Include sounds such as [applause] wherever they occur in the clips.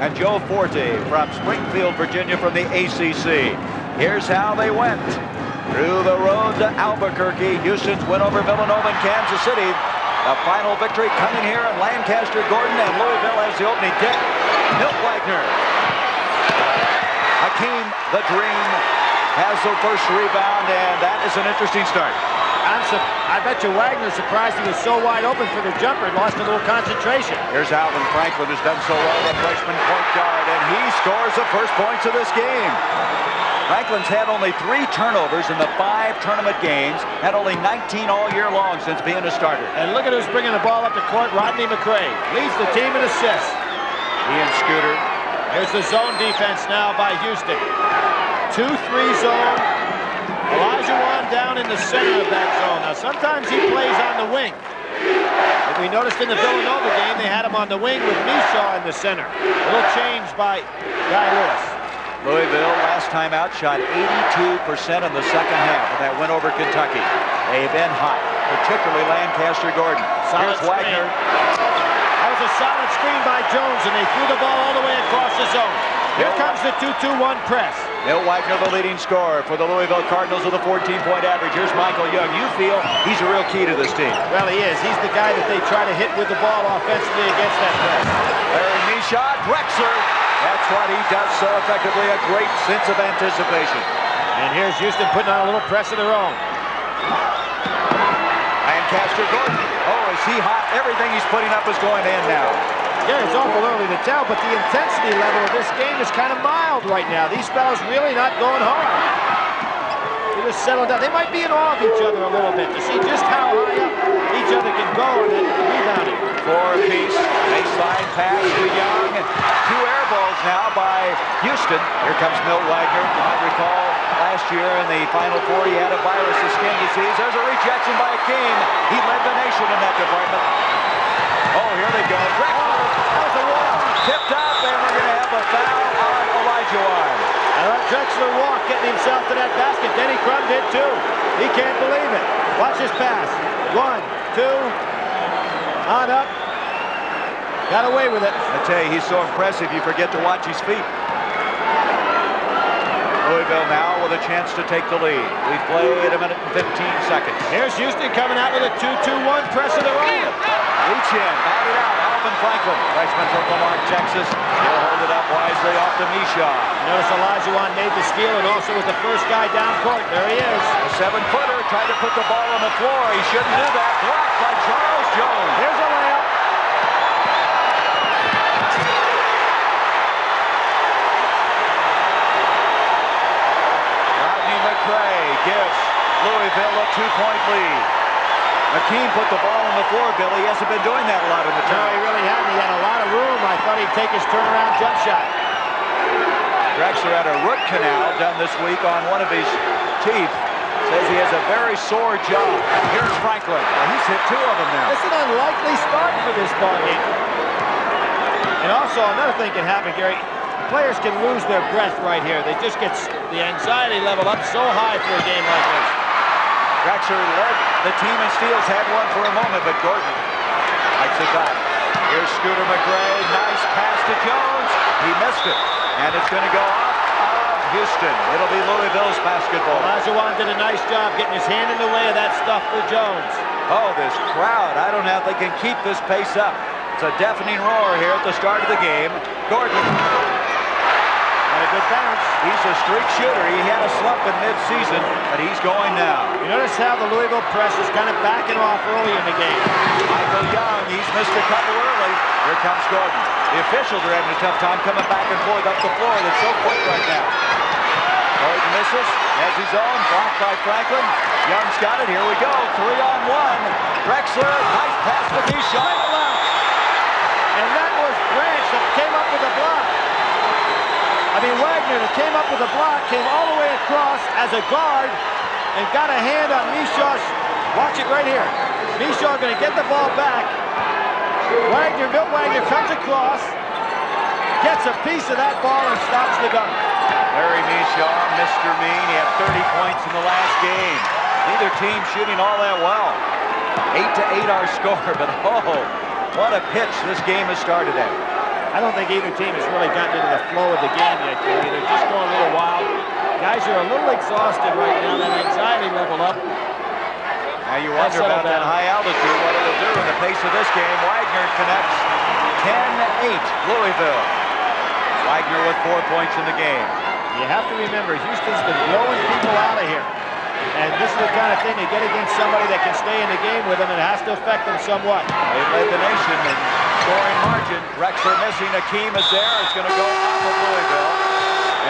and Joe Forte from Springfield, Virginia from the ACC. Here's how they went. Through the road to Albuquerque, Houston's win over Villanova and Kansas City. A final victory coming here in Lancaster, Gordon, and Louisville has the opening tip. Milt Wagner. Hakeem the Dream has the first rebound, and that is an interesting start. I'm I bet you Wagner surprised he was so wide open for the jumper and lost a little concentration. Here's Alvin Franklin, who's done so well, the freshman point guard, and he scores the first points of this game. Franklin's had only three turnovers in the five tournament games, had only 19 all year long since being a starter. And look at who's bringing the ball up the court, Rodney McCray. Leads the team in assists. He and Scooter. Here's the zone defense now by Houston. 2-3 zone, Olajuwon down in the center of that zone. Now, sometimes he plays on the wing. If we noticed in the Villanova game, they had him on the wing with Micheaux in the center. A little change by Guy Lewis. Louisville, last time out, shot 82% in the second half of that win over Kentucky. They've been hot, particularly Lancaster Gordon. Solid Here's Wagner. That was a solid screen by Jones, and they threw the ball all the way across the zone. Here comes the 2-2-1 press. Milt Wagner, the leading scorer for the Louisville Cardinals with a 14-point average. Here's Michael Young. You feel he's a real key to this team. Well, he is. He's the guy that they try to hit with the ball offensively against that press. Larry Micheaux, Drexler. That's what he does so effectively, a great sense of anticipation. And here's Houston putting on a little press of their own. Lancaster Gordon. Oh, is he hot? Everything he's putting up is going in now. Yeah, it's awful early to tell, but the intensity level of this game is kind of mild right now. These fellas really not going hard. They just settled down. They might be in awe of each other a little bit to see just how high up each other can go and then rebounding. Four apiece. Baseline pass to Young. Two air balls now by Houston. Here comes Milt Wagner. You might recall last year in the Final Four he had a virus of skin disease. There's a rejection by Akeem. He led the nation in that department. Oh, here they go. Drexler tipped up, and we're going to have a foul on Olajuwon. And let Drexler walk, getting himself to that basket. Denny Crum did too. He can't believe it. Watch his pass. One, two, on up. Got away with it. I tell you, he's so impressive, you forget to watch his feet. Louisville now with a chance to take the lead. We've played a minute and 15 seconds. Here's Houston coming out with a 2-2-1 press of their own. Reach batted out. Alvin Franklin, freshman from Lamar, Texas. He'll hold it up wisely off to Micheaux. Notice Olajuwon made the steal and also was the first guy down court. There he is. A seven-footer tried to put the ball on the floor. He shouldn't do that. Blocked by Charles Jones. Here's a layup. Rodney McCray gives Louisville a two-point lead. Akeem put the ball on the floor, Billy. He hasn't been doing that a lot in the No, he really hadn't. He had a lot of room. I thought he'd take his turnaround jump shot. Drexler had a root canal done this week on one of his teeth. Says he has a very sore jaw. Here's Franklin. Well, he's hit two of them now. It's an unlikely start for this ball game. And also, another thing can happen, Gary. Players can lose their breath right here. They just get the anxiety level up so high for a game like this. Drexler led the team in steals, had one for a moment, but Gordon likes it back. Here's Scooter McCray. Nice pass to Jones. He missed it. And it's going to go off of Houston. It'll be Louisville's basketball. Olajuwon did a nice job getting his hand in the way of that stuff for Jones. Oh, this crowd. I don't know if they can keep this pace up. It's a deafening roar here at the start of the game. Gordon. Good bounce. He's a streak shooter. He had a slump in midseason, but he's going now. You notice how the Louisville press is kind of backing off early in the game. Michael Young, he's missed a couple early. Here comes Gordon. The officials are having a tough time coming back and forth up the floor. They're so quick right now. Gordon misses, has his own, blocked by Franklin. Young's got it, here we go, three on one. Drexler, nice pass to Micheaux. And that was Branch that came up with a block. I mean, Wagner came up with a block, came all the way across as a guard and got a hand on Micheaux's. Watch it right here. Micheaux going to get the ball back. Wagner, Milt Wagner comes across, gets a piece of that ball and stops the gun. Larry Micheaux, Mr. Mean, he had 30 points in the last game. Neither team shooting all that well. Eight to eight our [laughs] score, but oh, what a pitch this game has started at. I don't think either team has really gotten into the flow of the game yet, Gary. They're just going a little wild. Guys are a little exhausted right now. That anxiety level up. Now you wonder about that high altitude, what it'll do in the pace of this game. Wagner connects 10-8 Louisville. Wagner with four points in the game. You have to remember, Houston's been blowing people out of here. And this is the kind of thing they get against somebody that can stay in the game with them, and it has to affect them somewhat. They led the nation scoring margin. Drexler missing. Akeem is there. It's going to go off of Louisville.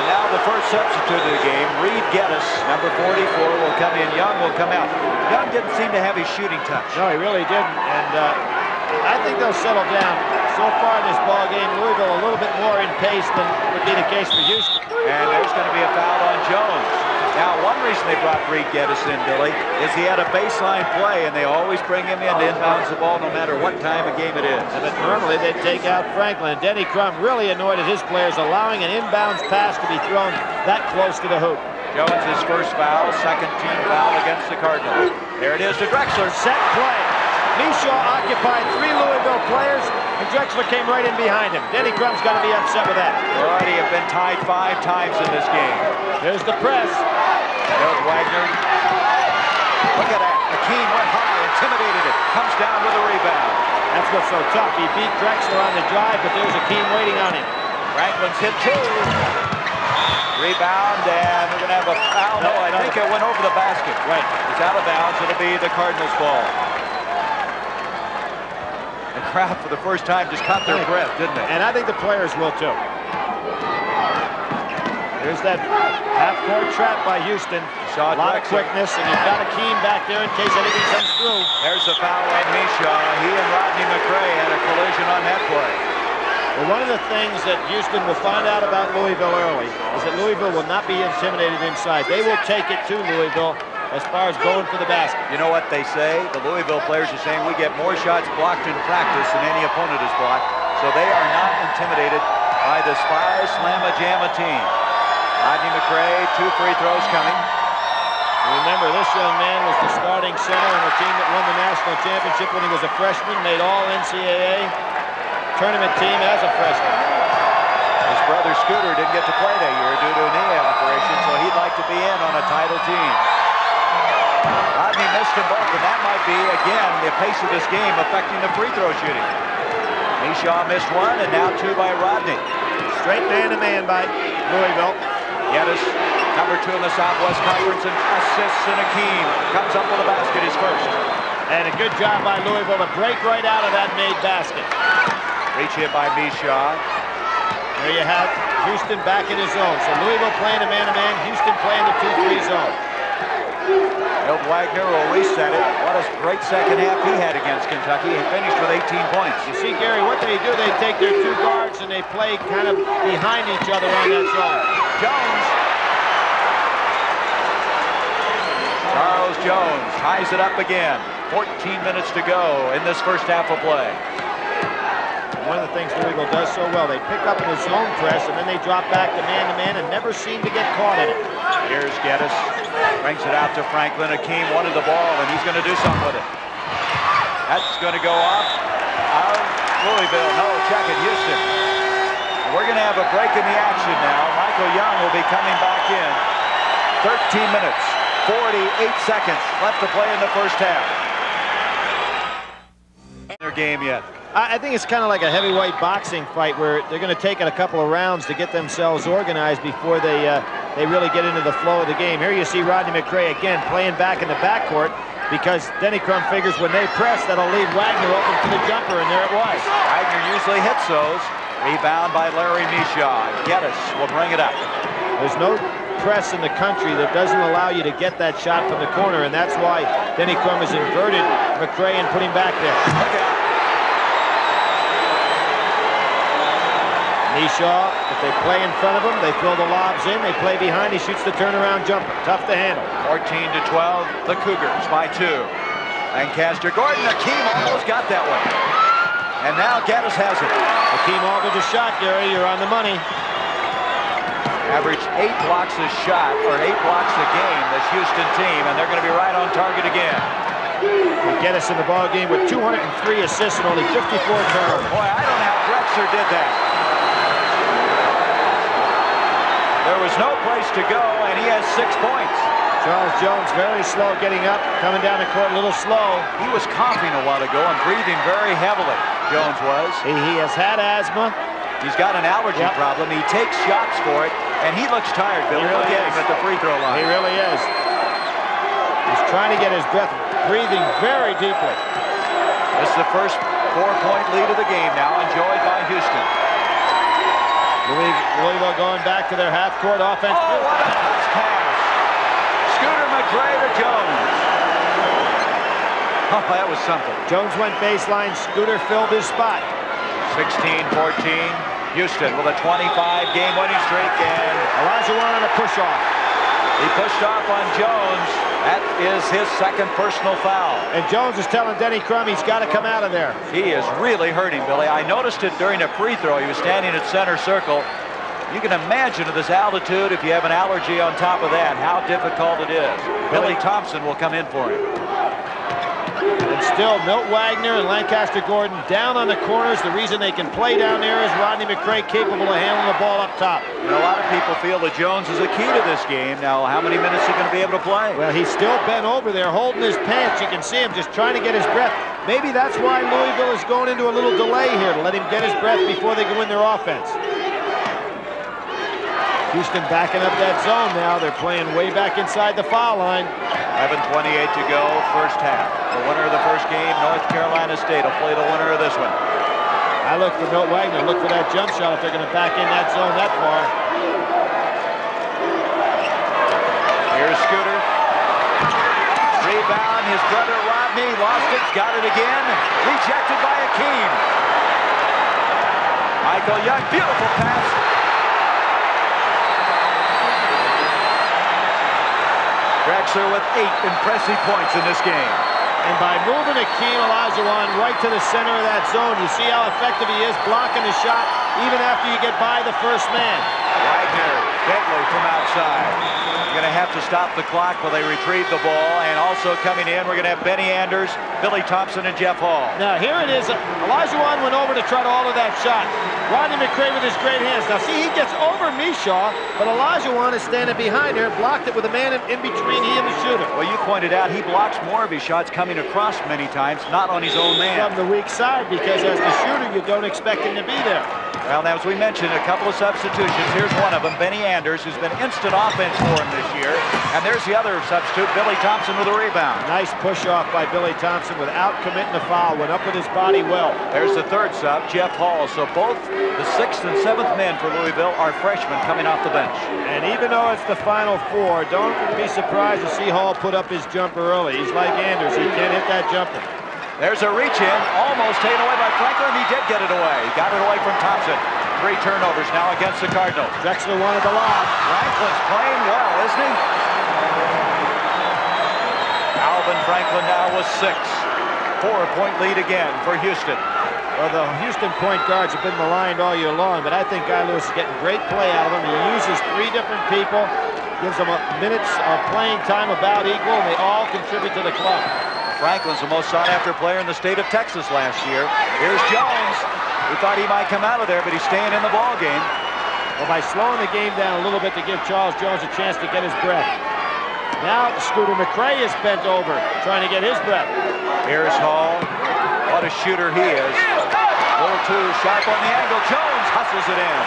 And now the first substitute of the game, Reid Gettys, number 44, will come in. Young will come out. Young didn't seem to have his shooting touch. No, he really didn't. And uh, I think they'll settle down. So far in this ball game, Louisville a little bit more in pace than would be the case for Houston. And there's going to be a foul on Jones. Now, one reason they brought Reid Gettys in, Billy, is he had a baseline play, and they always bring him in to inbounds the ball no matter what time of game it is. But normally they take out Franklin. Denny Crum really annoyed at his players, allowing an inbounds pass to be thrown that close to the hoop. Jones' first foul, second team foul against the Cardinals. There it is to Drexler. Set play. Micheaux occupied three Louisville players, and Drexler came right in behind him. Denny Crum's got to be upset with that. Already have been tied five times in this game. There's the press. There's Wagner. Look at that. Akeem went high, intimidated it. Comes down with a rebound. That's what's so tough. He beat Drexler on the drive, but there's Akeem waiting on him. Franklin's hit two. Rebound, and we're going to have a foul. No, I think it went over the basket. Right. It's out of bounds. It'll be the Cardinals' ball. Crowd, for the first time, just caught their breath, didn't they? And I think the players will, too. There's that half-court trap by Houston. Saw a lot of quickness, and you've got Akeem back there in case anything comes through. There's a foul on Micheaux. He and Rodney McCray had a collision on that play. Well, one of the things that Houston will find out about Louisville early is that Louisville will not be intimidated inside. They will take it to Louisville as far as going for the basket. You know what they say? The Louisville players are saying we get more shots blocked in practice than any opponent has blocked, so they are not intimidated by the Phi Slama Jama team. Rodney McCray, two free throws coming. Remember, this young man was the starting center on the team that won the national championship when he was a freshman, made all NCAA tournament team as a freshman. His brother Scooter didn't get to play that year due to a knee operation, so he'd like to be in on a title team. Rodney missed them both, and that might be, again, the pace of this game affecting the free throw shooting. Micheaux missed one, and now two by Rodney. Straight man-to-man -man by Louisville. Gettys, number two in the Southwest Conference, and assists and Akeem comes up with a basket, his first. And a good job by Louisville to break right out of that made basket. Reach hit by Micheaux. There you have Houston back in his zone. So Louisville playing a man-to-man, -man, Houston playing the 2-3 zone. Milt Wagner will reset it. What a great second half he had against Kentucky. He finished with 18 points. You see, Gary, what they do, they take their two guards and they play kind of behind each other on that zone. Jones. Charles Jones ties it up again. 14 minutes to go in this first half of play. One of the things Louisville does so well, they pick up in the zone press and then they drop back to man-to-man -man and never seem to get caught in it. Here's Gettys. Brings it out to Franklin. Akeem wanted the ball, and he's going to do something with it. That's going to go off of Louisville. No, check it, Houston. We're going to have a break in the action now. Michael Young will be coming back in. 13 minutes, 48 seconds left to play in the first half. Their game yet. I think it's kind of like a heavyweight boxing fight where they're going to take it a couple of rounds to get themselves organized before they uh, they really get into the flow of the game. Here you see Rodney McCray again playing back in the backcourt because Denny Crum figures when they press, that'll leave Wagner open for the jumper, and there it was. Wagner usually hits those. Rebound by Larry Micheaux. Gettys will bring it up. There's no press in the country that doesn't allow you to get that shot from the corner, and that's why Denny Crum has inverted McCray and put him back there. Micheaux, if they play in front of him, they throw the lobs in. They play behind. He shoots the turnaround jumper. Tough to handle. 14 to 12, the Cougars by two. Lancaster Gordon, Akeem almost got that one. And now Gettys has it. Akeem Aldridge a shot, Gary. You're on the money. Average eight blocks a shot, or eight blocks a game, this Houston team, and they're going to be right on target again. Gettys in the ball game with 203 assists and only 54 turnovers. Boy, I don't know how Drexler did that. There was no place to go, and he has six points. Charles Jones very slow getting up, coming down the court a little slow. He was coughing a while ago and breathing very heavily, Jones was. He, he has had asthma. He's got an allergy yep. problem. He takes shots for it, and he looks tired, Bill. Really Look at him at the free throw line. He really is. He's trying to get his breath, breathing very deeply. This is the first four-point lead of the game now, enjoyed by Houston. Louisville going back to their half-court offense. Oh, what a pass. Scooter McCray to Jones. Oh, that was something. Jones went baseline. Scooter filled his spot. 16-14. Houston with a 25-game winning streak, and Olajuwon on a push-off. He pushed off on Jones. That is his second personal foul. And Jones is telling Denny Crum he's got to come out of there. He is really hurting, Billy. I noticed it during a free throw. He was standing at center circle. You can imagine at this altitude, if you have an allergy on top of that, how difficult it is. Billy Thompson will come in for him. And still, Milt Wagner and Lancaster Gordon down on the corners. The reason they can play down there is Rodney McCray capable of handling the ball up top. You know, a lot of people feel that Jones is a key to this game. Now, how many minutes is he going to be able to play? Well, he's still bent over there holding his pants. You can see him just trying to get his breath. Maybe that's why Louisville is going into a little delay here to let him get his breath before they go in their offense. Houston backing up that zone now. They're playing way back inside the foul line. 11.28 to go, first half. The winner of the first game, North Carolina State, will play the winner of this one. I look for Milt Wagner. Look for that jump shot if they're going to back in that zone that far. Here's Scooter. Rebound, his brother Rodney lost it, got it again. Rejected by Akeem. Michael Young, beautiful pass. Drexler with eight impressive points in this game. And by moving Akeem Olajuwon right to the center of that zone, you see how effective he is blocking the shot even after you get by the first man. Wagner, Bentley from outside. Going to have to stop the clock while they retrieve the ball. And also coming in, we're going to have Benny Anders, Billy Thompson, and Jeff Hall. Now, here it is. Olajuwon went over to try to alter that shot. Rodney McCray with his great hands. Now, see, he gets over Micheaux, but Elijah Olajuwon is standing behind her, and blocked it with a man in, in between he and the shooter. Well, you pointed out he blocks more of his shots coming across many times, not on his own man. From the weak side, because as the shooter, you don't expect him to be there. Well, now, as we mentioned, a couple of substitutions. Here's one of them, Benny Anders, who's been instant offense for him this year. And there's the other substitute, Billy Thompson with a rebound. Nice push off by Billy Thompson without committing a foul. Went up with his body well. There's the third sub, Jeff Hall. So both the sixth and seventh men for Louisville are freshmen coming off the bench. And even though it's the final four, don't be surprised to see Hall put up his jumper early. He's like Anders. He can't hit that jumper. There's a reach in, almost taken away by Franklin. He did get it away. He got it away from Thompson. Three turnovers now against the Cardinals. Drexler wanted the lob. Franklin's playing well, isn't he? Alvin Franklin now with six. Four-point lead again for Houston. Well, the Houston point guards have been maligned all year long, but I think Guy Lewis is getting great play out of them. He uses three different people, gives them minutes of playing time about equal, and they all contribute to the club. Franklin's the most sought-after player in the state of Texas last year. Here's Jones. We thought he might come out of there, but he's staying in the ball game. Well, by slowing the game down a little bit to give Charles Jones a chance to get his breath. Now Scooter McCray is bent over, trying to get his breath. Here's Hall. What a shooter he is. A little too sharp on the angle. Jones hustles it in.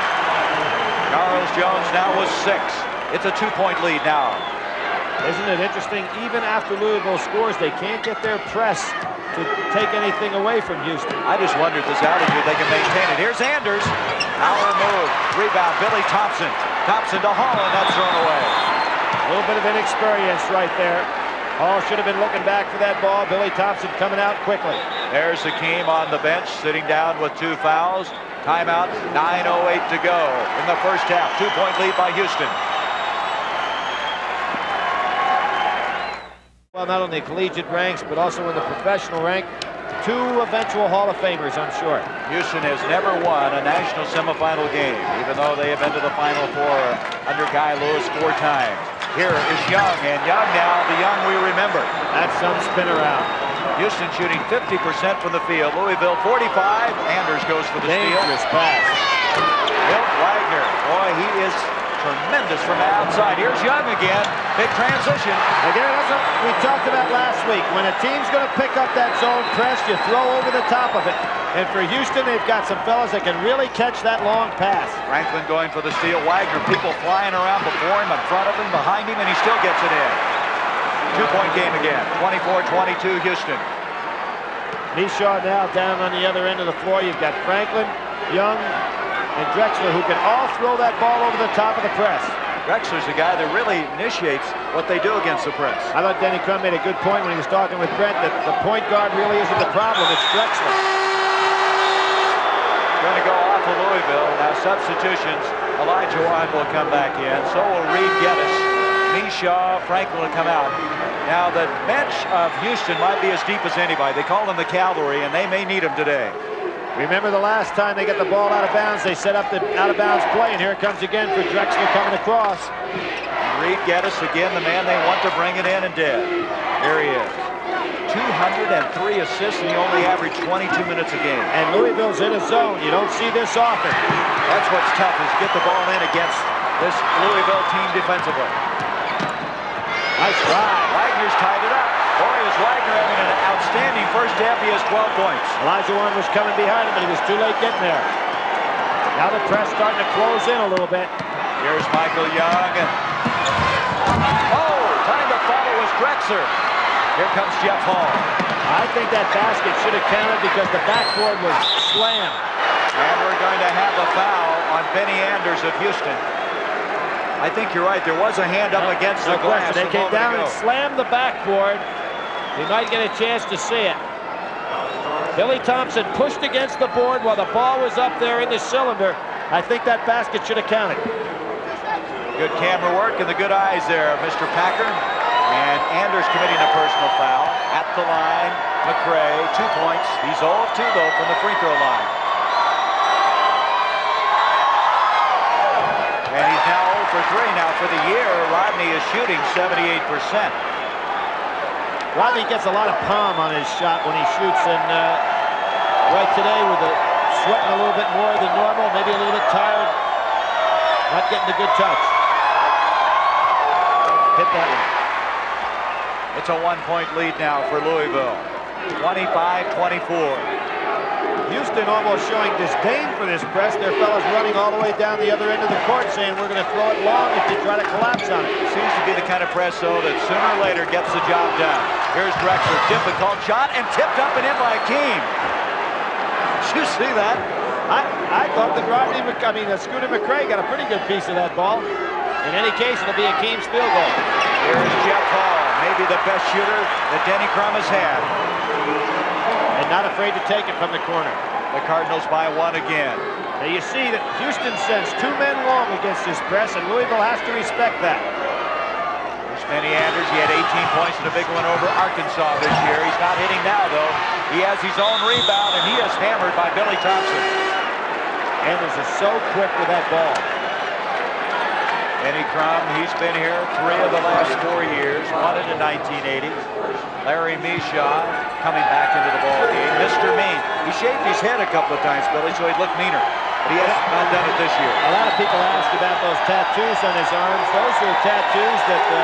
Charles Jones now with six. It's a two-point lead now. Isn't it interesting? Even after Louisville scores, they can't get their press to take anything away from Houston. I just wonder if this altitude they can maintain it. Here's Anders. Power move. Rebound. Billy Thompson. Thompson to Hall, and that's thrown away. A little bit of inexperience right there. Hall should have been looking back for that ball. Billy Thompson coming out quickly. There's Akeem on the bench, sitting down with two fouls. Timeout, 9.08 to go in the first half. Two-point lead by Houston. Well, not only collegiate ranks, but also in the professional rank. Two eventual Hall of Famers, I'm sure. Houston has never won a national semifinal game, even though they have been to the Final Four under Guy Lewis four times. Here is Young, and Young now, the Young we remember. That's some spin around. Houston shooting 50% from the field. Louisville 45. Anders goes for the Dangerous steal. pass. Milt Wagner. Boy, he is tremendous from outside. Here's Young again. Big transition. Again, that's what we talked about last week. When a team's going to pick up that zone press, you throw over the top of it. And for Houston, they've got some fellas that can really catch that long pass. Franklin going for the steal. Wagner, people flying around before him, in front of him, behind him, and he still gets it in. Two-point game again. 24-22 Houston. Micheaux now down on the other end of the floor. You've got Franklin, Young, and Drexler who can all throw that ball over the top of the press. Drexler's the guy that really initiates what they do against the press. I thought Denny Crum made a good point when he was talking with Brent that the point guard really isn't the problem, it's Drexler. Going to go off of Louisville. Now substitutions. Olajuwon will come back in. So will Reid Gettys. Micheaux, Franklin will come out. Now the bench of Houston might be as deep as anybody. They call them the cavalry, and they may need them today. Remember the last time they got the ball out of bounds, they set up the out-of-bounds play, and here it comes again for Drexler coming across. Reid Gettys, again, the man they want to bring it in and did. Here he is. 203 assists, and he only averaged 22 minutes a game. And Louisville's in a zone. You don't see this often. That's what's tough, is get the ball in against this Louisville team defensively. Nice drive. Wagner's tied it up. Boy, is Wagner having an outstanding first half. He has 12 points. Olajuwon was coming behind him, but he was too late getting there. Now the press starting to close in a little bit. Here's Michael Young. Oh, time to follow was Drexler. Here comes Jeff Hall. I think that basket should have counted because the backboard was slammed. And we're going to have a foul on Benny Anders of Houston. I think you're right. There was a hand up against no the glass. They came down and slammed the backboard. He might get a chance to see it. Billy Thompson pushed against the board while the ball was up there in the cylinder. I think that basket should have counted. Good camera work and the good eyes there, Mr. Packer. And Anders committing a personal foul at the line. McCray, two points. He's 0 of 2, though, from the free throw line. And he's now 0 for 3. Now, for the year, Rodney is shooting 78%. Rodney gets a lot of palm on his shot when he shoots, and uh, right today with the sweating a little bit more than normal, maybe a little bit tired, not getting the good touch. Hit that one. It's a one-point lead now for Louisville. 25-24. Houston almost showing disdain for this press. Their fellas running all the way down the other end of the court saying we're going to throw it long if you try to collapse on it. Seems to be the kind of press, though, that sooner or later gets the job done. Here's Drexler, difficult shot, and tipped up and in by Keem. [laughs] Did you see that? I, I thought that Rodney, I mean, the Scooter McCray got a pretty good piece of that ball. In any case, it'll be a Keem's field goal. Here's Jeff Hall, maybe the best shooter that Denny Crum has had. And not afraid to take it from the corner. The Cardinals by one again. Now you see that Houston sends two men long against this press, and Louisville has to respect that. There's Benny Anders. He had 18 points in a big one over Arkansas this year. He's not hitting now, though. He has his own rebound, and he is hammered by Billy Thompson. Anders is so quick with that ball. Denny Crum, he's been here three of the last four years, one in the 1980s. Larry Micheaux coming back into the ball game. Mr. Mean. He shaved his head a couple of times, Billy, so he'd look meaner. But he has not done it this year. A lot of people ask about those tattoos on his arms. Those are tattoos that uh,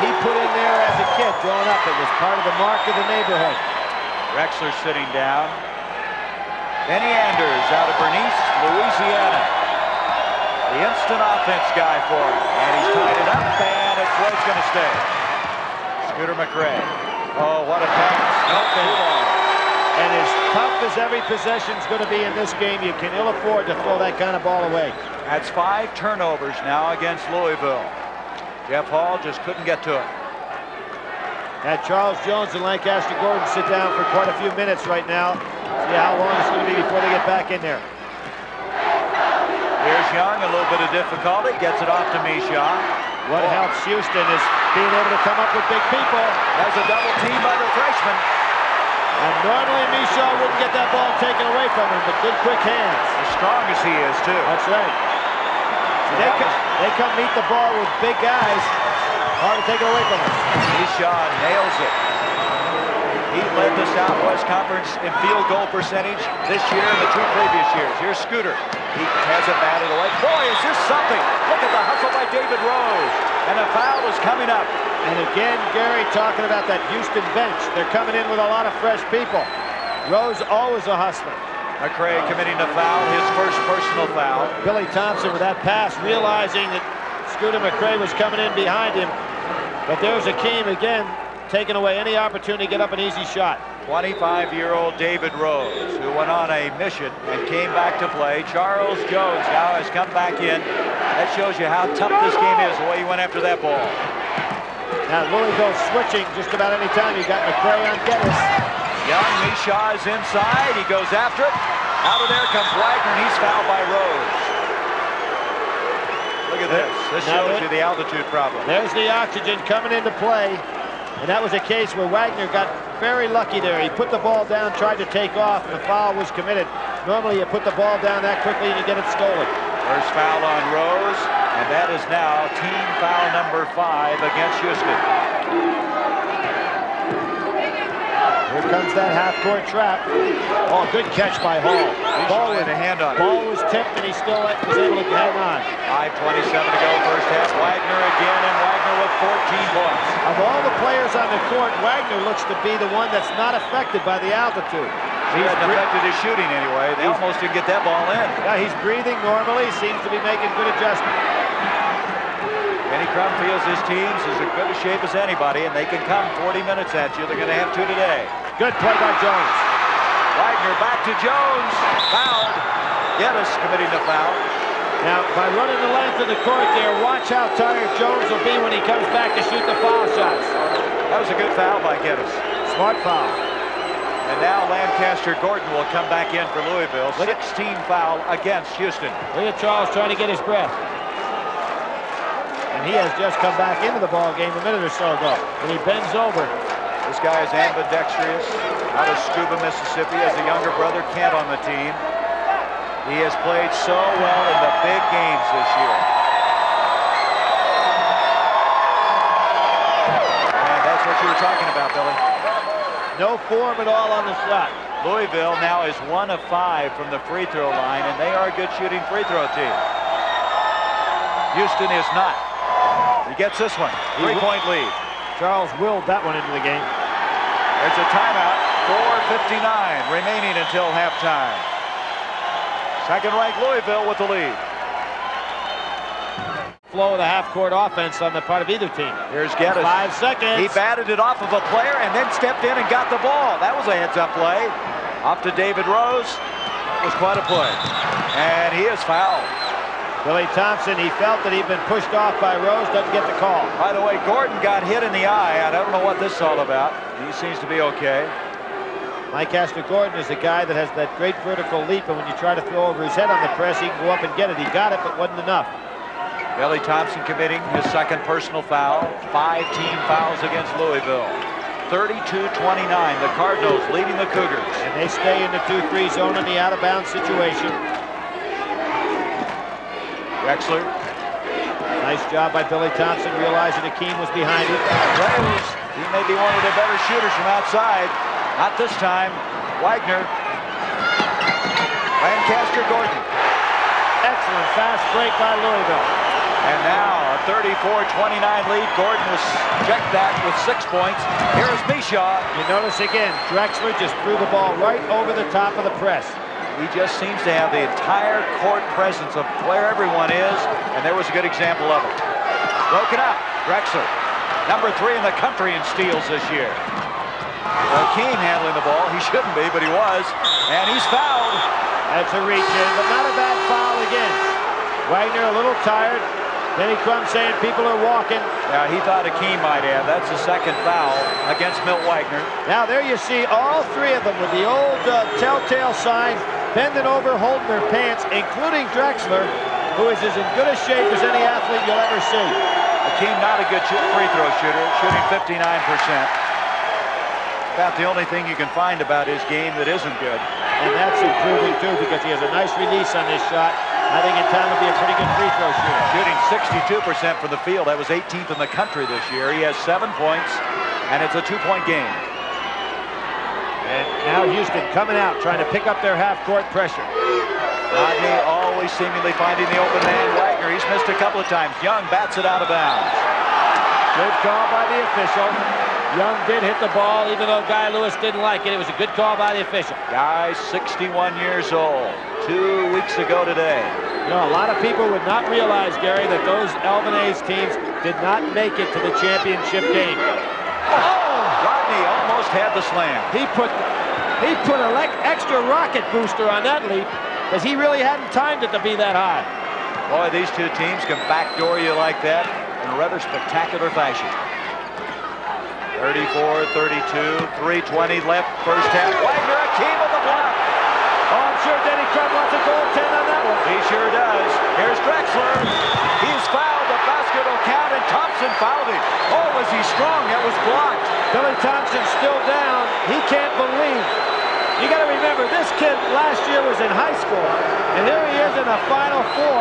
he put in there as a kid growing up. It was part of the mark of the neighborhood. Drexler sitting down. Benny Anders out of Bernice, Louisiana. The instant offense guy for him. And he's tied it up, and it's where it's going to stay. Scooter McCray. Oh, what a pass. Too. And as tough as every possession is going to be in this game, you can ill afford to throw that kind of ball away. That's five turnovers now against Louisville. Jeff Hall just couldn't get to it. Had Charles Jones and Lancaster Gordon sit down for quite a few minutes right now. See how long it's going to be before they get back in there. Here's Young, a little bit of difficulty, gets it off to Micheaux. What oh. helps Houston is being able to come up with big people. There's a double team by the freshman. And normally Micheaux wouldn't get that ball taken away from him, but good quick hands. As strong as he is, too. That's right. So they, come, they come meet the ball with big guys. Hard to take it away from him. Micheaux nails it. He led the Southwest Conference in field goal percentage this year and the two previous years. Here's Scooter. He has it batted away. Boy, is this something. Look at the hustle by David Rose. And a foul is coming up. And again, Gary talking about that Houston bench. They're coming in with a lot of fresh people. Rose always a hustler. McCray committing a foul, his first personal foul. Billy Thompson with that pass, realizing that Scooter McCray was coming in behind him. But there's Akeem again, taking away any opportunity to get up an easy shot. 25-year-old David Rose, who went on a mission and came back to play. Charles Jones now has come back in. That shows you how tough this game is, the way he went after that ball. Now Louisville switching just about any time. You got McCray on Gettys. Young Micheaux is inside. He goes after it. Out of there comes Wagner, and he's fouled by Rose. Look at this. This shows you the altitude problem. There's the oxygen coming into play. And that was a case where Wagner got very lucky there. He put the ball down, tried to take off, and the foul was committed. Normally, you put the ball down that quickly and you get it stolen. First foul on Rose, and that is now team foul number five against Houston. Comes that half-court trap. Oh, good catch by Hall. Ball with a hand on it. Ball was tipped, and he still was able to hang on. 5.27 to go first half. Wagner again, and Wagner with 14 points. Of all the players on the court, Wagner looks to be the one that's not affected by the altitude. He hasn't affected his shooting anyway. They almost didn't get that ball in. Yeah, he's breathing normally. Seems to be making good adjustments. Denny Crum feels his team's as in good a shape as anybody, and they can come 40 minutes at you. They're going to have two today. Good play by Jones. Wagner back to Jones. Fouled. Gettys committing the foul. Now, by running the length of the court there, watch how tired Jones will be when he comes back to shoot the foul shots. That was a good foul by Gettys. Smart foul. And now Lancaster Gordon will come back in for Louisville. 16 foul against Houston. Look at Charles trying to get his breath. And he has just come back into the ball game a minute or so ago. And he bends over. This guy is ambidextrous out of Scooba, Mississippi. as a younger brother, Kent, on the team. He has played so well in the big games this year. And that's what you were talking about, Billy. No form at all on the shot. Louisville now is one of five from the free throw line, and they are a good shooting free throw team. Houston is not. He gets this one. Three-point lead. Charles willed that one into the game. There's a timeout. 4.59 remaining until halftime. Second-ranked Louisville with the lead. Flow of the half-court offense on the part of either team. Here's Gettys. Five seconds. He batted it off of a player and then stepped in and got the ball. That was a heads-up play. Off to David Rose. It was quite a play. And he is fouled. Billy Thompson, he felt that he'd been pushed off by Rose, doesn't get the call. By the way, Gordon got hit in the eye. I don't know what this is all about. He seems to be okay. Lancaster Gordon is a guy that has that great vertical leap, and when you try to throw over his head on the press, he can go up and get it. He got it, but wasn't enough. Billy Thompson committing his second personal foul. Five team fouls against Louisville. 32-29, the Cardinals leading the Cougars. And they stay in the 2-3 zone in the out-of-bounds situation. Drexler. Nice job by Billy Thompson, realizing Akeem was behind him. He may be one of the better shooters from outside. Not this time. Wagner. Lancaster Gordon. Excellent fast break by Louisville. And now a 34-29 lead. Gordon was checked that with six points. Here's Micheaux. You notice again, Drexler just threw the ball right over the top of the press. He just seems to have the entire court presence of where everyone is, and there was a good example of it. Broken up, Drexler. Number three in the country in steals this year. Akeem handling the ball. He shouldn't be, but he was. And he's fouled. That's a reach in, but not a bad foul again. Wagner a little tired. Then he comes saying people are walking. Yeah, he thought Akeem might have. That's the second foul against Milt Wagner. Now there you see all three of them with the old uh, telltale sign, bending over, holding their pants, including Drexler, who is as in good a shape as any athlete you'll ever see. Akeem not a good free throw shooter, shooting 59%. About the only thing you can find about his game that isn't good. And that's improving too because he has a nice release on this shot. I think in time will be a pretty good free throw shooter. Shooting 62% from the field. That was 18th in the country this year. He has seven points, and it's a two-point game. And now Houston coming out, trying to pick up their half-court pressure. Rodney always seemingly finding the open man. Wagner, he's missed a couple of times. Young bats it out of bounds. Good call by the official. Young did hit the ball, even though Guy Lewis didn't like it. It was a good call by the official. Guy, 61 years old, two weeks ago today. You know, a lot of people would not realize, Gary, that those Elvin Hayes teams did not make it to the championship game. [laughs] Oh, Almost had the slam. He put he put an extra rocket booster on that leap because he really hadn't timed it to be that high. Boy, these two teams can backdoor you like that in a rather spectacular fashion. 34-32, 320 left, first half. Wagner, Akeem of the block. Oh, I'm sure Denny Crum wants a goaltend on that one. He sure does. Here's Drexler. He's fouled. The basket will count, and Thompson fouled him. Oh, was he strong? That was blocked. Billy Thompson still down. He can't believe you got to remember, this kid last year was in high school, and here he is in the Final Four,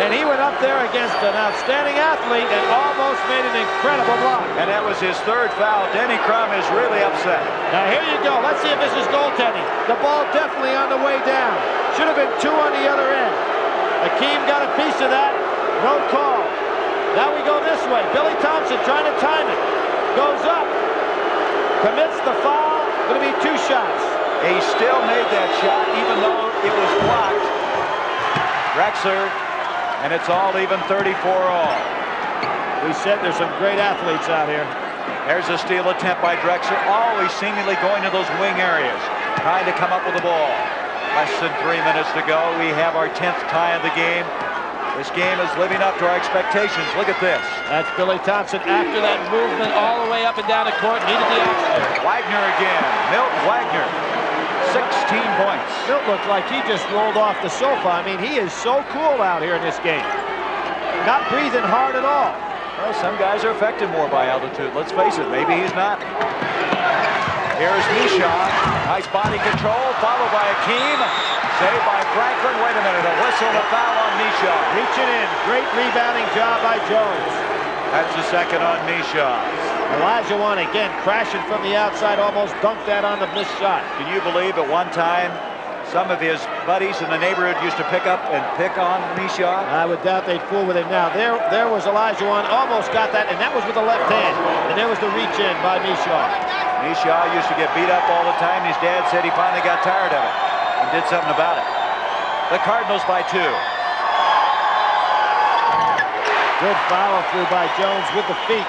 and he went up there against an outstanding athlete and almost made an incredible block. And that was his third foul. Denny Crum is really upset. Now here you go. Let's see if this is goaltending. The ball definitely on the way down. Should have been two on the other end. Akeem got a piece of that. No call. Now we go this way. Billy Thompson trying to time it. Goes up. Commits the foul. Going to be two shots. He still made that shot, even though it was blocked. Drexler, and it's all even 34 all. We said there's some great athletes out here. There's a steal attempt by Drexler, oh, always seemingly going to those wing areas, trying to come up with the ball. Less than three minutes to go. We have our 10th tie of the game. This game is living up to our expectations. Look at this. That's Billy Thompson after that movement all the way up and down the court. Needed the oxygen. Wagner again. Milt Wagner 16 points. Milt looked like he just rolled off the sofa. I mean, he is so cool out here in this game. Not breathing hard at all. Well, some guys are affected more by altitude. Let's face it, maybe he's not. Here's Micheaux. Nice body control, followed by Akeem. Saved by Franklin. Wait a minute, a whistle and a foul on Micheaux. Reaching in. Great rebounding job by Jones. That's the second on Micheaux. Olajuwon again crashing from the outside, almost dunked that on the missed shot. Can you believe at one time some of his buddies in the neighborhood used to pick up and pick on Micheaux? I would doubt they'd fool with him now. There, there was Olajuwon, almost got that, and that was with the left hand. And there was the reach in by Micheaux. Micheaux used to get beat up all the time. His dad said he finally got tired of it and did something about it. The Cardinals by two. Good follow through by Jones with the feet.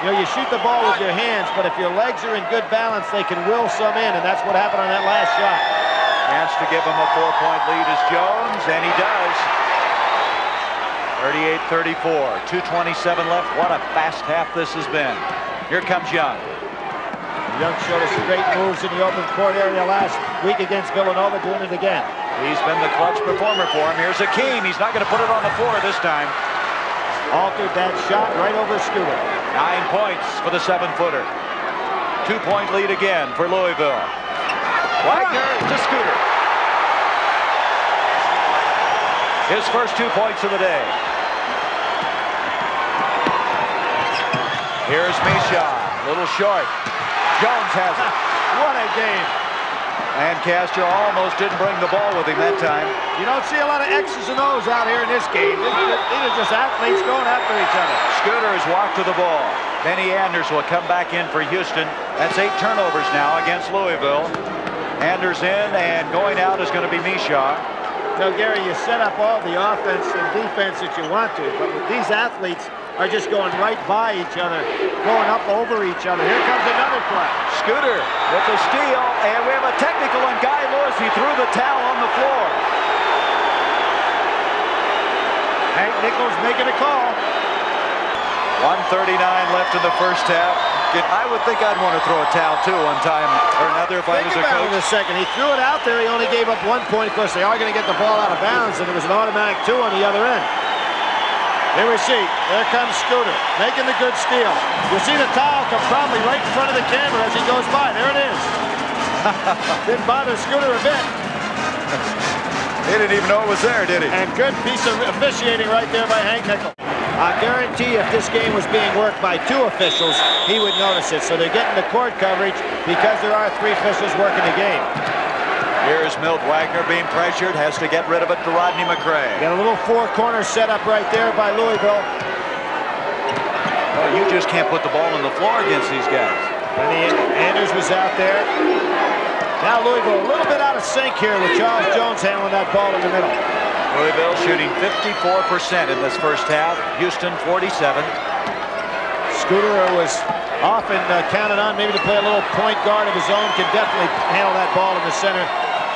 You know, you shoot the ball with your hands, but if your legs are in good balance, they can will some in, and that's what happened on that last shot. Chance to give him a four-point lead is Jones, and he does. 38-34, 2.27 left. What a fast half this has been. Here comes Young. Young showed us great moves in the open court area last week against Villanova, doing it again. He's been the clutch performer for him. Here's Akeem. He's not going to put it on the floor this time. Altered that shot right over Scooter. Nine points for the seven-footer. Two-point lead again for Louisville. Wagner to Scooter. His first two points of the day. Here's Micheaux, a little short. Jones has it. [laughs] what a game. And Castro almost didn't bring the ball with him that time. You don't see a lot of X's and O's out here in this game. These are just athletes going after each other. Scooter has walked to the ball. Benny Anders will come back in for Houston. That's eight turnovers now against Louisville. Anders in, and going out is going to be Micheaux. So, Gary, you set up all the offense and defense that you want to, but these athletes, are just going right by each other, going up over each other. Here comes another play. Scooter with the steal, and we have a technical on Guy Lewis. He threw the towel on the floor. Hank Nichols making a call. 139 left in the first half. I would think I'd want to throw a towel too one time or another if think I was a coach. A second. He threw it out there. He only gave up one point. Of course, they are going to get the ball out of bounds, and it was an automatic two on the other end. Here we see, there comes Scooter, making the good steal. You see the towel come probably right in front of the camera as he goes by. There it is. [laughs] Didn't bother Scooter a bit. he didn't even know it was there, did he? And good piece of officiating right there by Hank Nichols. I guarantee if this game was being worked by two officials, he would notice it. So they're getting the court coverage because there are three officials working the game. Here's Milt Wagner being pressured, has to get rid of it to Rodney McCray. Got a little four-corner setup right there by Louisville. Well, you just can't put the ball on the floor against these guys. Benny Anders was out there. Now Louisville a little bit out of sync here with Charles Jones handling that ball in the middle. Louisville shooting 54% in this first half. Houston 47. Scooter was often uh, counted on maybe to play a little point guard of his own. Can definitely handle that ball in the center.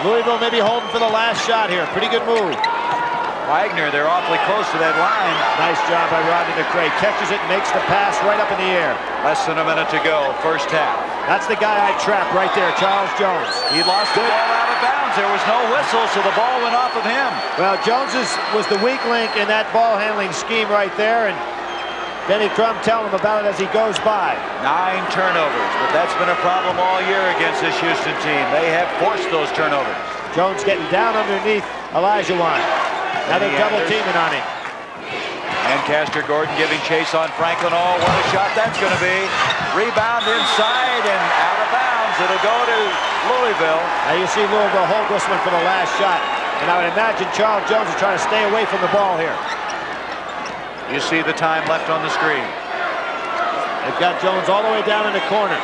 Louisville maybe holding for the last shot here. Pretty good move. Wagner, they're awfully close to that line. Nice job by Rodney McCray. Catches it, makes the pass right up in the air. Less than a minute to go, first half. That's the guy I trap right there, Charles Jones. He lost the ball out of bounds. There was no whistle, so the ball went off of him. Well, Jones is, was the weak link in that ball handling scheme right there, and Denny Crum telling him about it as he goes by. Nine turnovers, but that's been a problem all year against this Houston team. They have forced those turnovers. Jones getting down underneath Olajuwon. Now they're double teaming on him. Lancaster Gordon giving chase on Franklin. Oh, what a shot that's going to be. Rebound inside and out of bounds. It'll go to Louisville. Now you see Louisville hold this one for the last shot. And I would imagine Charles Jones is trying to stay away from the ball here. You see the time left on the screen. They've got Jones all the way down in the corner.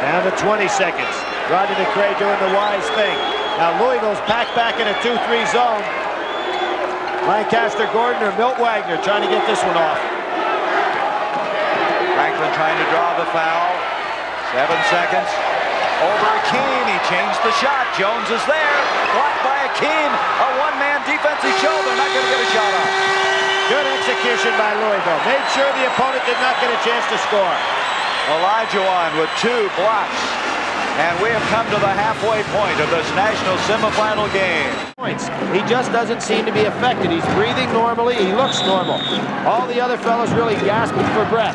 Down to 20 seconds. Rodney McCray doing the wise thing. Now Louisville's packed back in a 2-3 zone. Lancaster Gordon or Milt Wagner trying to get this one off. Franklin trying to draw the foul. Seven seconds. Over Akeem. He changed the shot. Jones is there. Blocked by Akeem. A one-man defensive shoulder. Not going to get a shot off. Good execution by Louisville. Made sure the opponent did not get a chance to score. Olajuwon with two blocks. And we have come to the halfway point of this national semifinal game. Points. He just doesn't seem to be affected. He's breathing normally. He looks normal. All the other fellows really gasping for breath.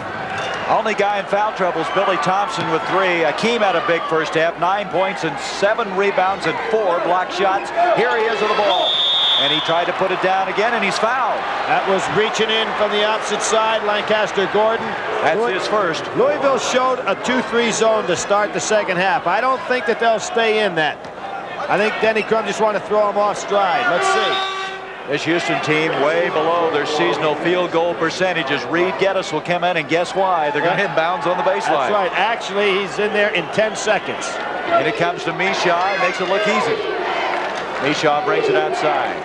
Only guy in foul trouble is Billy Thompson with three. Akeem had a big first half, nine points and seven rebounds and four block shots. Here he is with the ball. And he tried to put it down again, and he's fouled. That was reaching in from the opposite side, Lancaster Gordon. That's Louis his first. Louisville showed a 2-3 zone to start the second half. I don't think that they'll stay in that. I think Denny Crum just want to throw him off stride. Let's see. This Houston team way below their seasonal field goal percentages. Reid Gettys will come in, and guess why? They're going to hit bounds on the baseline. That's right. Actually, he's in there in 10 seconds. And it comes to Micheaux. Makes it look easy. Micheaux brings it outside.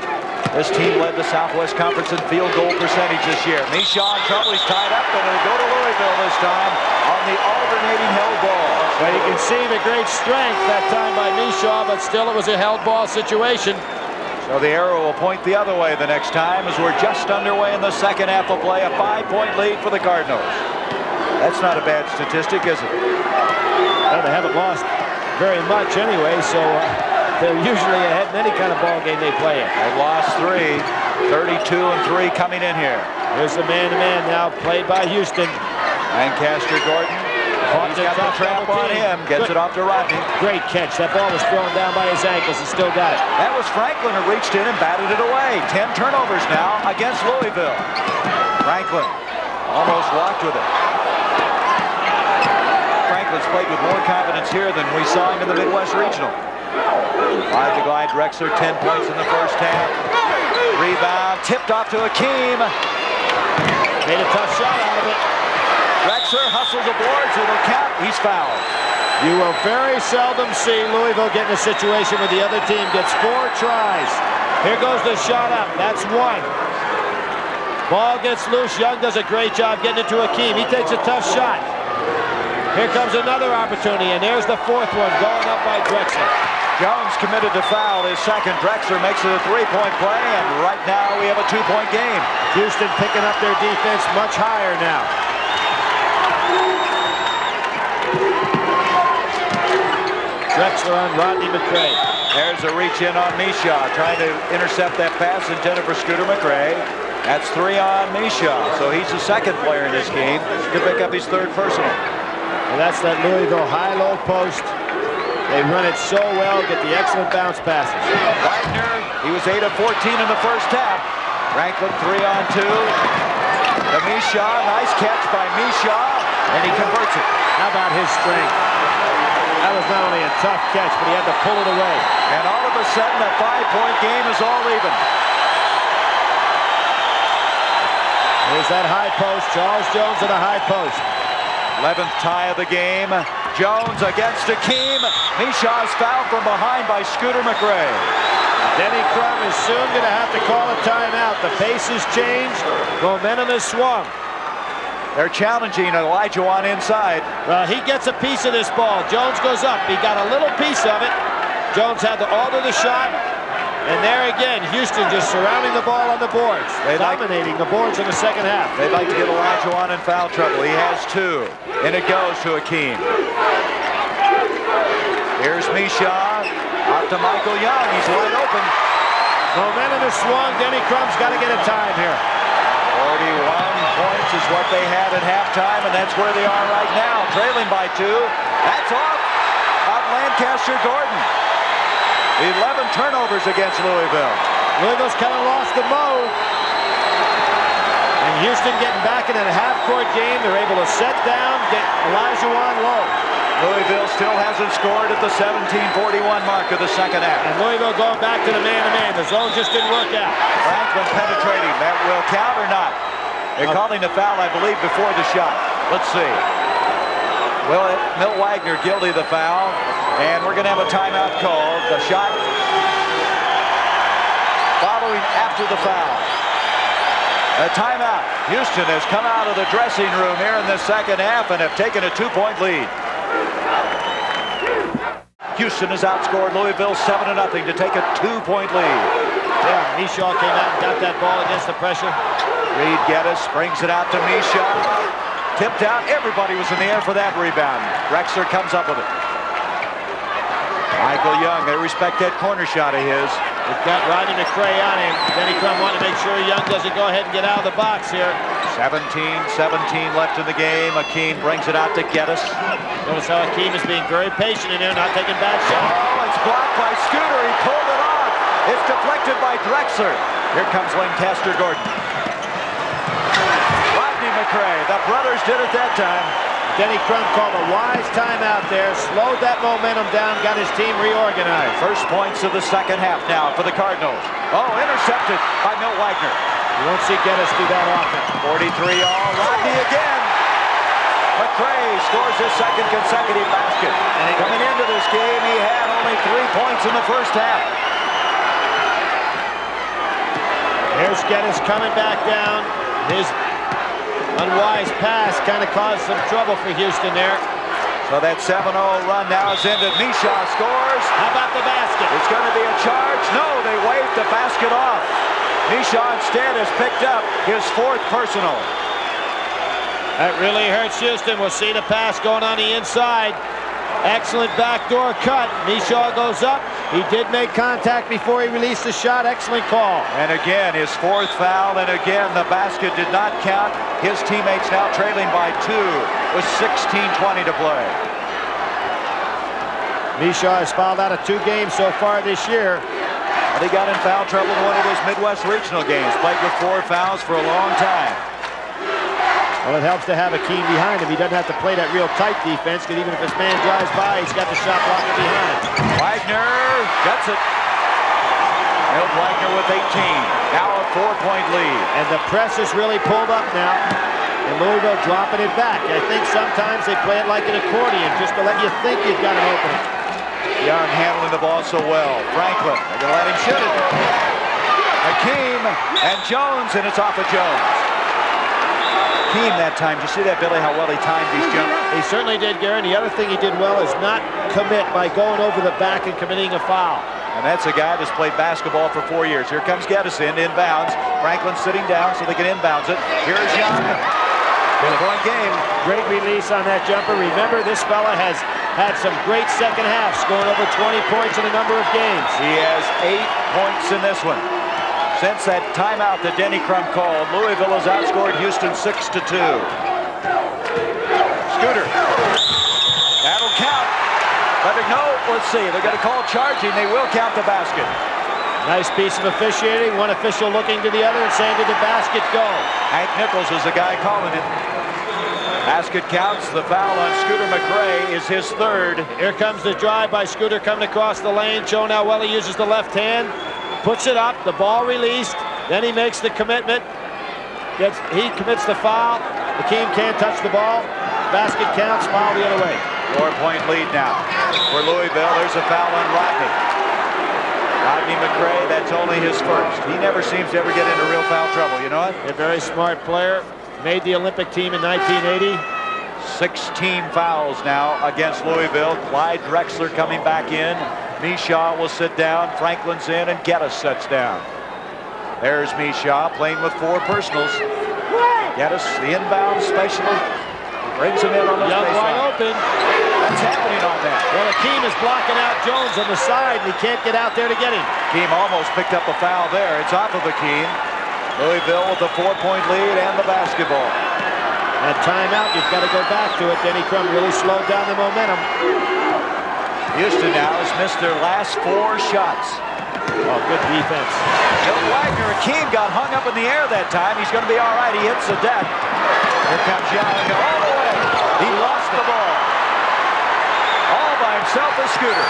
This team led the Southwest Conference in field goal percentage this year. Micheaux in trouble. He's tied up, and it'll go to Louisville this time on the alternating held ball. Well, you can see the great strength that time by Micheaux, but still it was a held ball situation. So the arrow will point the other way the next time as we're just underway in the second half of play. A five-point lead for the Cardinals. That's not a bad statistic, is it? Well, they haven't lost very much anyway, so uh, they're usually ahead in any kind of ball game they play in. They've lost three, 32 and three coming in here. Here's the man-to-man -man now, played by Houston. Lancaster Gordon. He's got the trap on him. Gets Good. it off to Rodney. Great catch. That ball was thrown down by his ankles. He still got it. That was Franklin who reached in and batted it away. Ten turnovers now against Louisville. Franklin almost walked with it. Franklin's played with more confidence here than we saw him in the Midwest Regional. Five to glide Drexler, 10 points in the first half. Rebound, tipped off to Akeem. Made a tough shot out of it. Drexler hustles the boards, it'll count. He's fouled. You will very seldom see Louisville get in a situation where the other team gets four tries. Here goes the shot up. That's one. Ball gets loose. Young does a great job getting it to Akeem. He takes a tough shot. Here comes another opportunity, and there's the fourth one going up by Drexler. Jones committed to foul his second. Drexler makes it a three-point play, and right now we have a two-point game. Houston picking up their defense much higher now. Drexler on Rodney McCray. There's a reach in on Micheaux, trying to intercept that pass intended for Scooter McCray. That's three on Micheaux, so he's the second player in this game to pick up his third personal. And that's that Louisville high-low post. They run it so well, get the excellent bounce passes. Wagner, he was 8 of 14 in the first half. Franklin, three on two. The Micheaux, nice catch by Micheaux, and he converts it. How about his strength? That was not only a tough catch, but he had to pull it away. And all of a sudden, the five-point game is all even. Here's that high post. Charles Jones at a high post. 11th tie of the game. Jones against Akeem. Micheaux's fouled from behind by Scooter McCray. Denny Crum is soon going to have to call a timeout. The pace has changed. Momentum has swung. They're challenging Olajuwon inside. Well, he gets a piece of this ball. Jones goes up. He got a little piece of it. Jones had to alter the shot. And there again, Houston just surrounding the ball on the boards. They dominating like, the boards in the second half. They'd like to get Olajuwon in foul trouble. He has two. And it goes to Akeem. Here's Micheaux. Out to Michael Young. He's wide open. Momentum is swung. Denny Crum's got to get a time here. 41 points is what they had at halftime, and that's where they are right now, trailing by two. That's off of Lancaster Gordon. 11 turnovers against Louisville. Louisville's kind of lost the mode. And Houston getting back in a half-court game. They're able to set down, get Olajuwon low. Louisville still hasn't scored at the 17-41 mark of the second half. And Louisville going back to the man-to-man. -man. The zone just didn't work out. Franklin penetrating. That will count or not? They're uh, calling the foul, I believe, before the shot. Let's see. Well, Milt Wagner guilty of the foul, and we're going to have a timeout called. The shot following after the foul. A timeout. Houston has come out of the dressing room here in the second half and have taken a two-point lead. Houston has outscored Louisville 7 0 to take a two-point lead. Yeah, Micheaux came out and got that ball against the pressure. Reid Gettys brings it out to Micheaux. Tipped out. Everybody was in the air for that rebound. Drexler comes up with it. Michael Young, they respect that corner shot of his. They've got Rodney McCray on him. Denny Crum wanting to make sure Young doesn't go ahead and get out of the box here. 17-17 left in the game. Akeem brings it out to Gettys. Notice how Akeem is being very patient in here, not taking bad shots. Oh, it's blocked by Scooter. He pulled it off. It's deflected by Drexler. Here comes Lancaster Gordon. Rodney McCray. The brothers did it that time. Denny Crum called a wise timeout there, slowed that momentum down, got his team reorganized. First points of the second half now for the Cardinals. Oh, intercepted by Milt Wagner. You won't see Gettys do that often. 43 all. Rodney again. McCray scores his second consecutive basket. And coming into this game, he had only three points in the first half. Here's Gettys coming back down. His Unwise pass kind of caused some trouble for Houston there. So that 7-0 run now is ended. Micheaux scores. How about the basket? It's going to be a charge. No, they waved the basket off. Micheaux instead has picked up his fourth personal. That really hurts Houston. We'll see the pass going on the inside. Excellent backdoor cut. Micheaux goes up. He did make contact before he released the shot. Excellent call. And again, his fourth foul. And again, the basket did not count. His teammates now trailing by two with 16-20 to play. Micheaux has fouled out of two games so far this year. And he got in foul trouble in one of his Midwest regional games. Played with four fouls for a long time. Well, it helps to have a Akeem behind him. He doesn't have to play that real tight defense because even if his man drives by, he's got the shot blocker behind. Wagner gets it. Milt Wagner with 18. Now a four-point lead. And the press is really pulled up now. And Louisville dropping it back. I think sometimes they play it like an accordion just to let you think you've got an opening. Young handling the ball so well. Franklin, they're going to let him shoot it. Akeem and Jones, and it's off of Jones. That time. Did you see that, Billy, how well he timed these jumps? He certainly did, Gary. And the other thing he did well is not commit by going over the back and committing a foul. And that's a guy that's played basketball for four years. Here comes Geddison inbounds. Franklin sitting down so they can inbounds it. Here's Young. Point game. Great release on that jumper. Remember, this fella has had some great second halves, scoring over 20 points in a number of games. He has eight points in this one. Since that timeout that Denny Crum called, Louisville has outscored Houston 6 to 2. Scooter. That'll count. Let But no, let's see. They're going to call charging. They will count the basket. Nice piece of officiating. One official looking to the other and saying, did the basket go? Hank Nichols is the guy calling it. Basket counts. The foul on Scooter McCray is his third. Here comes the drive by Scooter coming across the lane. Joe now well he uses the left hand. Puts it up. The ball released. Then he makes the commitment. Gets, he commits the foul. Hakeem can't touch the ball. Basket counts. Foul the other way. Four-point lead now for Louisville. There's a foul on Rodney. Rodney McCray, that's only his first. He never seems to ever get into real foul trouble, you know what? A very smart player. Made the Olympic team in 1980. 16 fouls now against Louisville. Clyde Drexler coming back in. Micheaux will sit down. Franklin's in, and Gettys sets down. There's Micheaux playing with four personals. Gettys, the inbound specialist, brings him in on the Young wide open. What's happening on that? Well, Hakeem is blocking out Jones on the side, and he can't get out there to get him. Keem almost picked up a foul there. It's off of Hakeem. Louisville with the four-point lead and the basketball. And timeout, you've got to go back to it. Denny Crum really slowed down the momentum. Houston now has missed their last four shots. Oh, good defense. Bill Wagner, Hakeem got hung up in the air that time. He's going to be all right. He hits the deck. Here comes Young all the way. He lost the ball. All by himself a Scooter.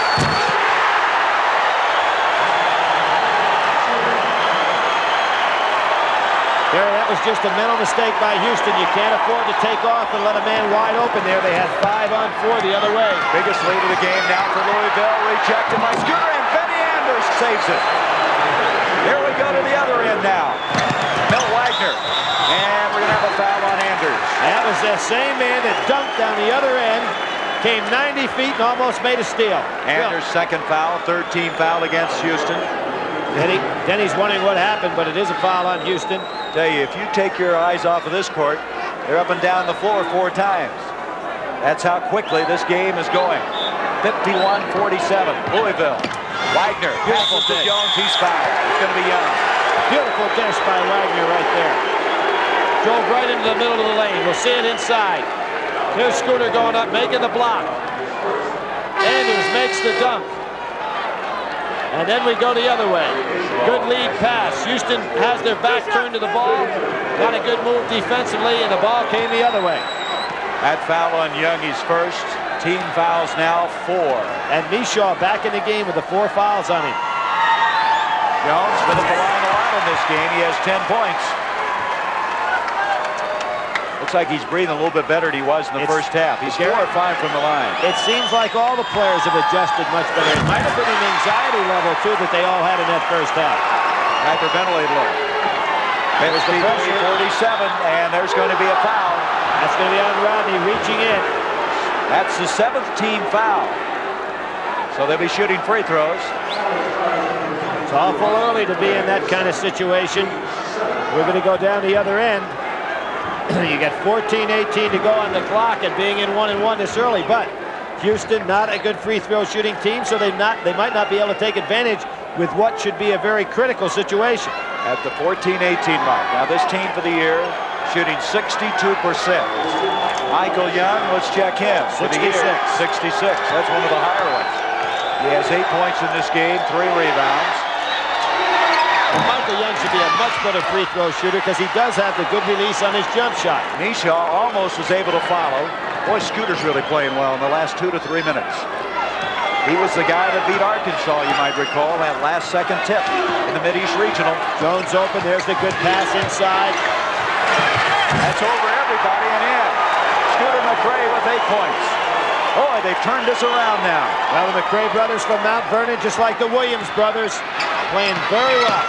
There, that was just a mental mistake by Houston. You can't afford to take off and let a man wide open there. They had five on four the other way. Biggest lead of the game now for Louisville. Rejected by Scooter, and Benny Anders saves it. Here we go to the other end now. Milt Wagner. And we're going to have a foul on Anders. That was that same man that dunked down the other end, came 90 feet and almost made a steal. Anders' second foul, third team foul against Houston. Denny, Denny's wondering what happened, but it is a foul on Houston. Tell you, if you take your eyes off of this court, they're up and down the floor four times. That's how quickly this game is going. 51-47, Louisville. Wagner, Beautiful to. Jones, he's fouled. It's going to be Young. Beautiful dish by Wagner right there. Drove right into the middle of the lane. We'll see it inside. Here's Scooter going up, making the block. Anders makes the dunk. And then we go the other way. Good lead pass. Houston has their back turned to the ball. Got a good move defensively, and the ball came the other way. That foul on Young, he's first. Team fouls now four. And Micheaux back in the game with the four fouls on him. Jones been at the line a lot in this game. He has 10 points. Looks like he's breathing a little bit better than he was in the It's- first half. He's four or five from the line. It seems like all the players have adjusted much better. It might have been an anxiety level, too, that they all had in that first half. Hyperventilate low. There's the pressure. 47, and there's going to be a foul. That's going to be on Rodney reaching in. That's the seventh team foul. So they'll be shooting free throws. It's awful early to be in that kind of situation. We're going to go down the other end. You got 14, 18 to go on the clock and being in one and one this early, but Houston not a good free throw shooting team, so they not they might not be able to take advantage with what should be a very critical situation. at the 14-18 mark. Now this team for the year shooting 62%. Michael Young, let's check him. For the year, 66. 66. That's one of the higher ones. He has eight points in this game, three rebounds. Michael Young should be a much better free throw shooter because he does have the good release on his jump shot. Micheaux almost was able to follow. Boy, Scooter's really playing well in the last two to three minutes. He was the guy that beat Arkansas, you might recall, that last second tip in the Mideast Regional. Jones open, there's the good pass inside. That's over everybody and in. Scooter McCray with eight points. Boy, they've turned this around now. Well, the McCray brothers from Mount Vernon, just like the Williams brothers, playing very well.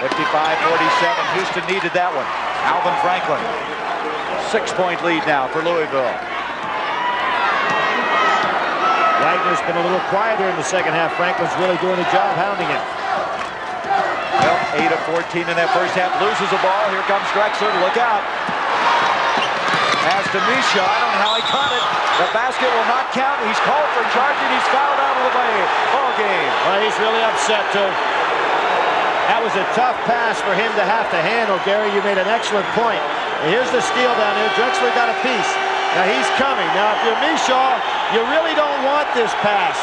55-47. Houston needed that one. Alvin Franklin. Six-point lead now for Louisville. Wagner's been a little quieter in the second half. Franklin's really doing a job hounding him. Well, 8 of 14 in that first half. Loses the ball. Here comes Drexler. Look out. As to Micheaux. I don't know how he caught it. The basket will not count. He's called for charging. He's fouled out of the way. Ball game. Well, he's really upset, too. That was a tough pass for him to have to handle, Gary. You made an excellent point. Here's the steal down there. Drexler got a piece. Now he's coming. Now if you're Micheaux, you really don't want this pass.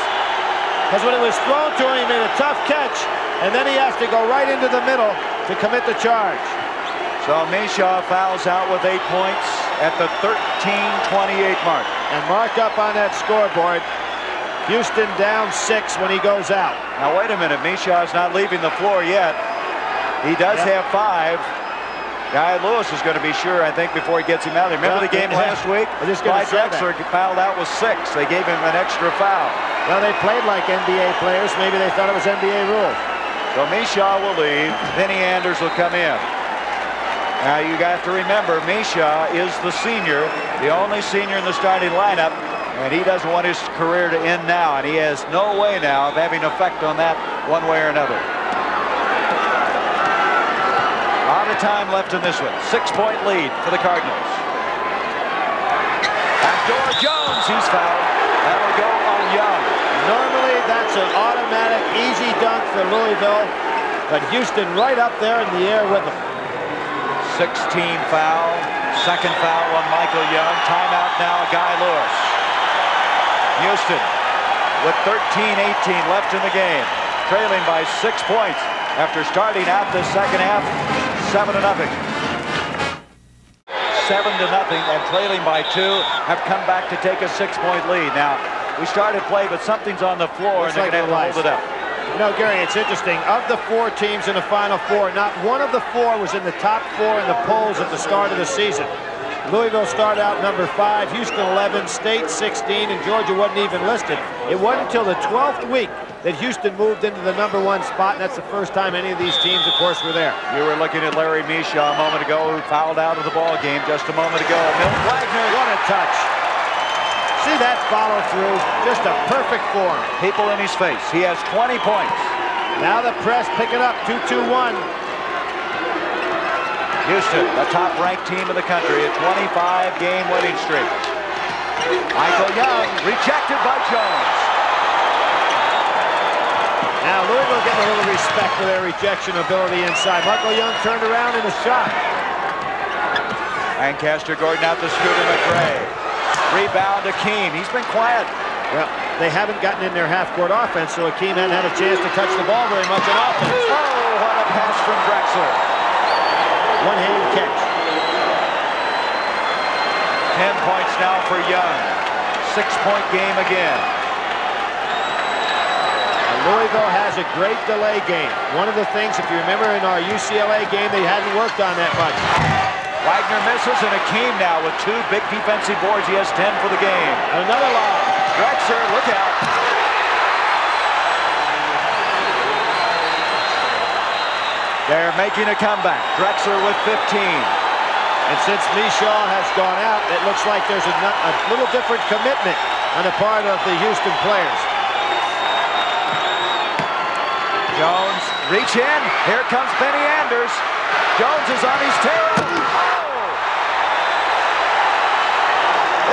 Because when it was thrown to him, he made a tough catch, and then he has to go right into the middle to commit the charge. So Micheaux fouls out with eight points at the 13-28 mark. And mark up on that scoreboard. Houston down six when he goes out. Now wait a minute, Micheaux's not leaving the floor yet. He does yep. have five. Guy Lewis is going to be sure, I think, before he gets him out. Remember the game last week? Clyde Drexler fouled out with six. They gave him an extra foul. Well, they played like NBA players. Maybe they thought it was NBA rules. So Micheaux will leave. Benny Anders will come in. Now you have to remember, Micheaux is the senior, the only senior in the starting lineup, and he doesn't want his career to end now, and he has no way now of having effect on that one way or another. A Lot of time left in this one. Six-point lead for the Cardinals. Backdoor Jones, he's fouled. That'll go on Young. Normally, that's an automatic, easy dunk for Louisville, but Houston right up there in the air with them. 16 foul, second foul on Michael Young. Timeout now, Guy Lewis. Houston with 13-18 left in the game, trailing by six points after starting out the second half seven to nothing. Seven to nothing and trailing by two have come back to take a six-point lead. Now, we started play, but something's on the floor Looks and they're like going to hold it up. No, Gary, it's interesting. Of the four teams in the Final Four, not one of the four was in the top four in the polls at the start of the season. Louisville started out number five, Houston 11, State 16, and Georgia wasn't even listed. It wasn't until the 12th week that Houston moved into the number one spot, and that's the first time any of these teams, of course, were there. You were looking at Larry Micheaux a moment ago, who fouled out of the ball game just a moment ago. Milt Wagner, what a touch. See that follow through, just a perfect form. People in his face. He has 20 points. Now the press picking up 2-2-1. Houston, the top-ranked team in the country, a 25-game winning streak. Michael Young, rejected by Jones. Now Louisville getting a little respect for their rejection ability inside. Michael Young turned around in a shot. Lancaster Gordon out to Scooter McCray. Rebound to Akeem. He's been quiet. Well, they haven't gotten in their half-court offense, so Akeem hadn't had a chance to touch the ball very much in offense. Oh, what a pass from Drexler. One-handed catch. Ten points now for Young. Six-point game again. Louisville has a great delay game. One of the things, if you remember in our UCLA game, they hadn't worked on that much. Wagner misses, and Akeem now with two big defensive boards. He has 10 for the game. Another lob. Drexler, look out. They're making a comeback. Drexler with 15. And since Micheaux has gone out, it looks like there's a, a little different commitment on the part of the Houston players. Jones, reach in. Here comes Benny Anders. Jones is on his tail. Oh!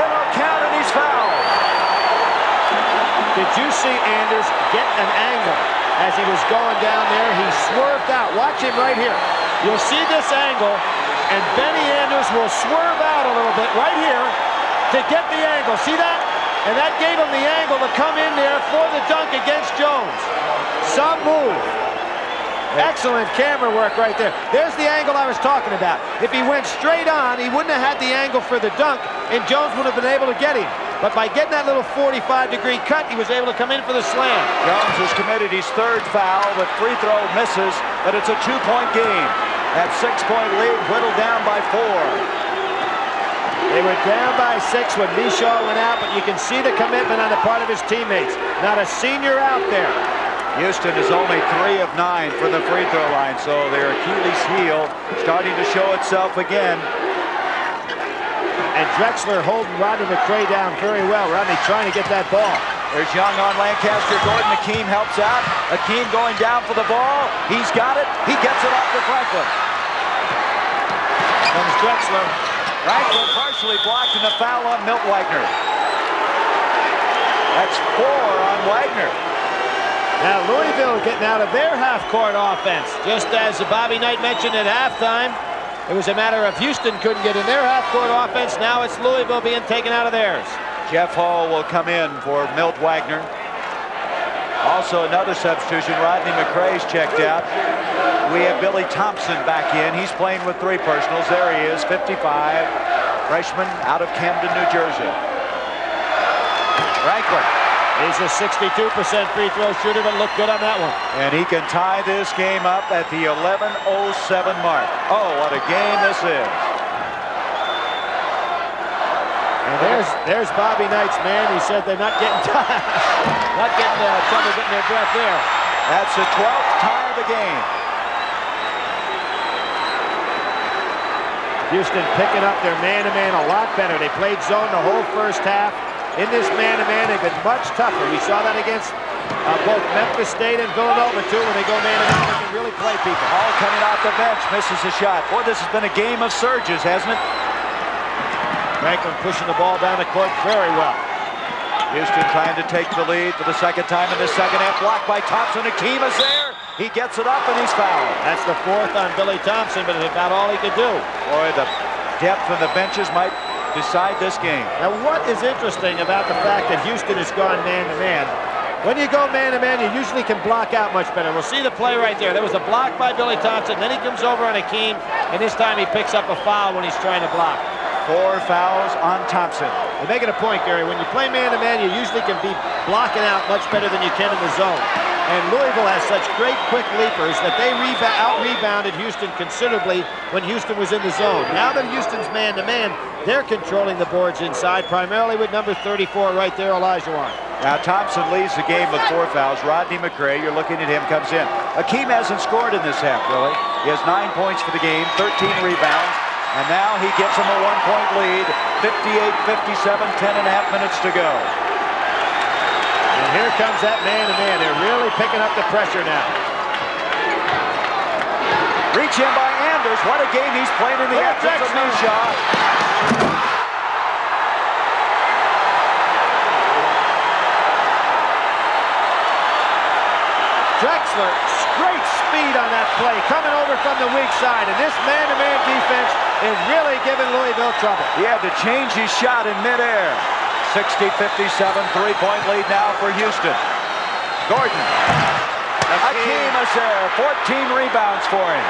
It'll count and he's fouled. Did you see Anders get an angle as he was going down there? He swerved out. Watch him right here. You'll see this angle, and Benny Anders will swerve out a little bit right here to get the angle. See that? And that gave him the angle to come in there for the dunk against Jones. Some move. Excellent camera work right there. There's the angle I was talking about. If he went straight on, he wouldn't have had the angle for the dunk, and Jones would have been able to get him. But by getting that little 45-degree cut, he was able to come in for the slam. Jones has committed his third foul, but free throw misses, but it's a two-point game. That six-point lead whittled down by four. They were down by six when Micheaux went out, but you can see the commitment on the part of his teammates. Not a senior out there. Houston is only three of nine for the free throw line, so their Achilles heel starting to show itself again. And Drexler holding Rodney McCray down very well. Rodney trying to get that ball. There's Young on Lancaster. Gordon Akeem helps out. Akeem going down for the ball. He's got it. He gets it off to Franklin. Comes Drexler. Franklin partially blocked and a foul on Milt Wagner. That's four on Wagner. Now Louisville getting out of their half-court offense. Just as Bobby Knight mentioned at halftime, It was a matter of Houston couldn't get in their half-court offense. Now it's Louisville being taken out of theirs. Jeff Hall will come in for Milt Wagner. Also another substitution, Rodney McCray's checked out. We have Billy Thompson back in. He's playing with three personals. There he is, 55, freshman out of Camden, New Jersey. Franklin. He's a 62% free throw shooter, but looked good on that one. And he can tie this game up at the 11.07 mark. Oh, what a game this is. And there's there's Bobby Knight's man. He said they're not getting [laughs] not getting uh, trouble getting their breath there. That's the 12th tie of the game. Houston picking up their man-to-man -man a lot better. They played zone the whole first half. In this man-to-man, -man, they've been much tougher. We saw that against uh, both Memphis State and Villanova, too, when they go man-to-man, -man, they can really play people. All coming off the bench, misses a shot. Boy, this has been a game of surges, hasn't it? Franklin pushing the ball down the court very well. Houston trying to take the lead for the second time in the second half. Blocked by Thompson. Akeem is there. He gets it up and he's fouled. That's the fourth on Billy Thompson, but it's about all he could do. Boy, the depth in the benches might decide this game. Now, what is interesting about the fact that Houston has gone man-to-man, -man, when you go man-to-man, -man, you usually can block out much better. We'll see the play right there. There was a block by Billy Thompson. Then he comes over on Akeem, and this time he picks up a foul when he's trying to block. Four fouls on Thompson. They're making a point, Gary. When you play man-to-man, -man, you usually can be blocking out much better than you can in the zone. And Louisville has such great quick leapers that they out-rebounded Houston considerably when Houston was in the zone. Now that Houston's man-to-man, -man, they're controlling the boards inside, primarily with number 34 right there, Elijah Olajuwon. Now Thompson leads the game with four fouls. Rodney McCray, you're looking at him, comes in. Akeem hasn't scored in this half, really. He has nine points for the game, 13 rebounds, and now he gets him a one-point lead, 58-57, 10 and a half minutes to go. Here comes that man-to-man. -man. They're really picking up the pressure now. Reach in by Anders. What a game he's playing in the absence of Micheaux. Drexler, great speed on that play, coming over from the weak side. And this man-to-man -man defense is really giving Louisville trouble. He had to change his shot in midair. 60-57, three-point lead now for Houston. Gordon. Akeem is there, 14 rebounds for him.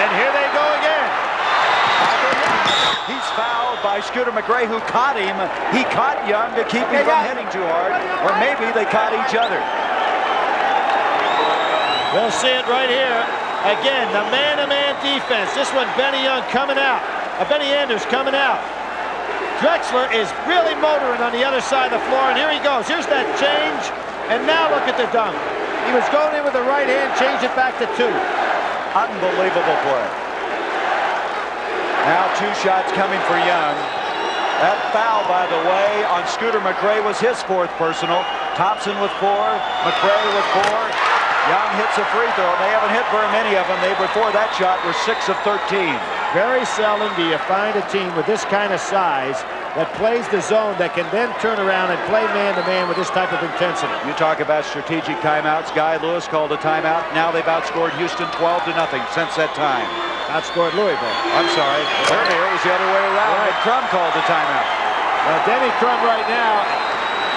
And here they go again. He's fouled by Scooter McCray, who caught him. He caught Young to keep him from hitting too hard, or maybe they caught each other. We'll see it right here. Again, the man-to-man -man defense. This one, Benny Young coming out. Uh, Benny Anders coming out. Drexler is really motoring on the other side of the floor, and here he goes. Here's that change, and now look at the dunk. He was going in with the right hand, changed it back to two. Unbelievable play. Now two shots coming for Young. That foul, by the way, on Scooter McCray was his fourth personal. Thompson with four, McCray with four. Young hits a free throw. They haven't hit very many of them. They, before that shot, were 6 of 13. Very seldom do you find a team with this kind of size that plays the zone that can then turn around and play man-to-man -man with this type of intensity. You talk about strategic timeouts. Guy Lewis called a timeout. Now they've outscored Houston 12 to nothing since that time. Outscored Louisville. I'm sorry. Earlier it was the other way around. Right. Crum called the timeout. Well, Denny Crum right now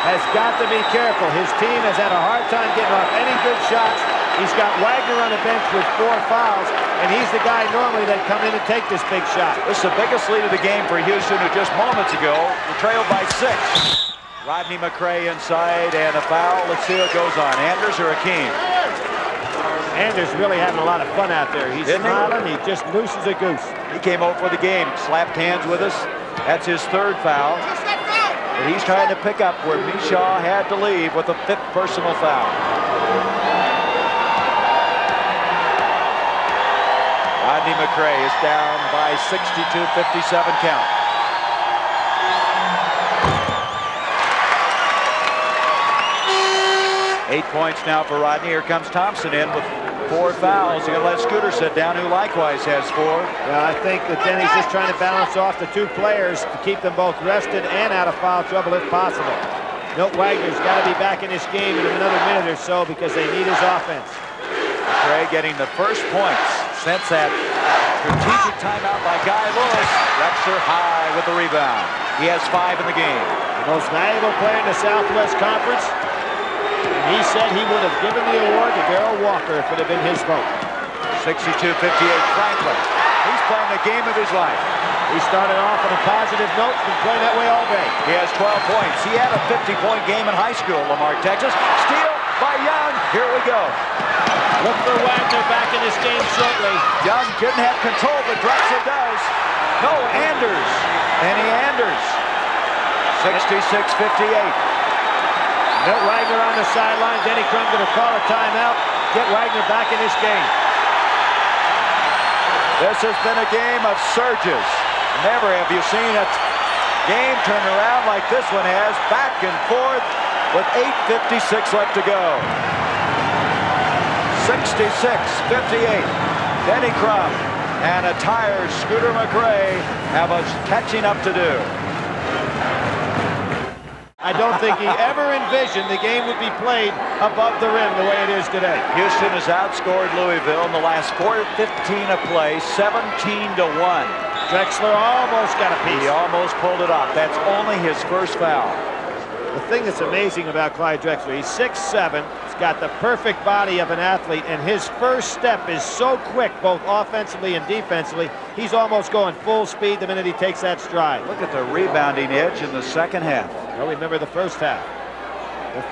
has got to be careful. His team has had a hard time getting off any good shots. He's got Wagner on the bench with four fouls, and he's the guy normally that come in and take this big shot. This is the biggest lead of the game for Houston, who just moments ago trailed by six. Rodney McCray inside, and a foul. Let's see what goes on. Anders or Akeem? Anders really having a lot of fun out there. He's Didn't smiling. He? he just loose as a goose. He came out for the game, slapped hands with us. That's his third foul. But he's trying to pick up where Micheaux had to leave with a fifth personal foul. Rodney McCray is down by 62-57 count. Eight points now for Rodney. Here comes Thompson in with four fouls. You're going to let Scooter sit down, who likewise has four. Yeah, I think that Denny's just trying to balance off the two players to keep them both rested and out of foul trouble if possible. Milt Wagner's got to be back in this game in another minute or so because they need his offense. McCray getting the first points. Since that strategic timeout by Guy Lewis, Drexler high with the rebound. He has five in the game. The most valuable player in the Southwest Conference. And he said he would have given the award to Darrell Walker if it had been his vote. 62-58 Franklin. He's playing the game of his life. He started off on a positive note, been playing that way all day. He has 12 points. He had a 50-point game in high school, Lamar, Texas. Steal by Young. Here we go. Look for Wagner back in this game shortly. Young didn't have control, but Drexler does. No, Anders. Any Anders. 66-58. Milt Wagner on the sideline. Denny Crum going to call a timeout. Get Wagner back in this game. This has been a game of surges. Never have you seen a game turn around like this one has, back and forth with 8.56 left to go. 66-58. Denny Crum and a tired Scooter McCray have us catching up to do. I don't think he [laughs] ever envisioned the game would be played above the rim the way it is today. Houston has outscored Louisville in the last 4-15 of play, 17 to 1. Drexler almost got a piece. He almost pulled it off. That's only his first foul. The thing that's amazing about Clyde Drexler, he's 6'7", he's got the perfect body of an athlete, and his first step is so quick, both offensively and defensively, he's almost going full speed the minute he takes that stride. Look at the rebounding edge in the second half. Well, remember the first half.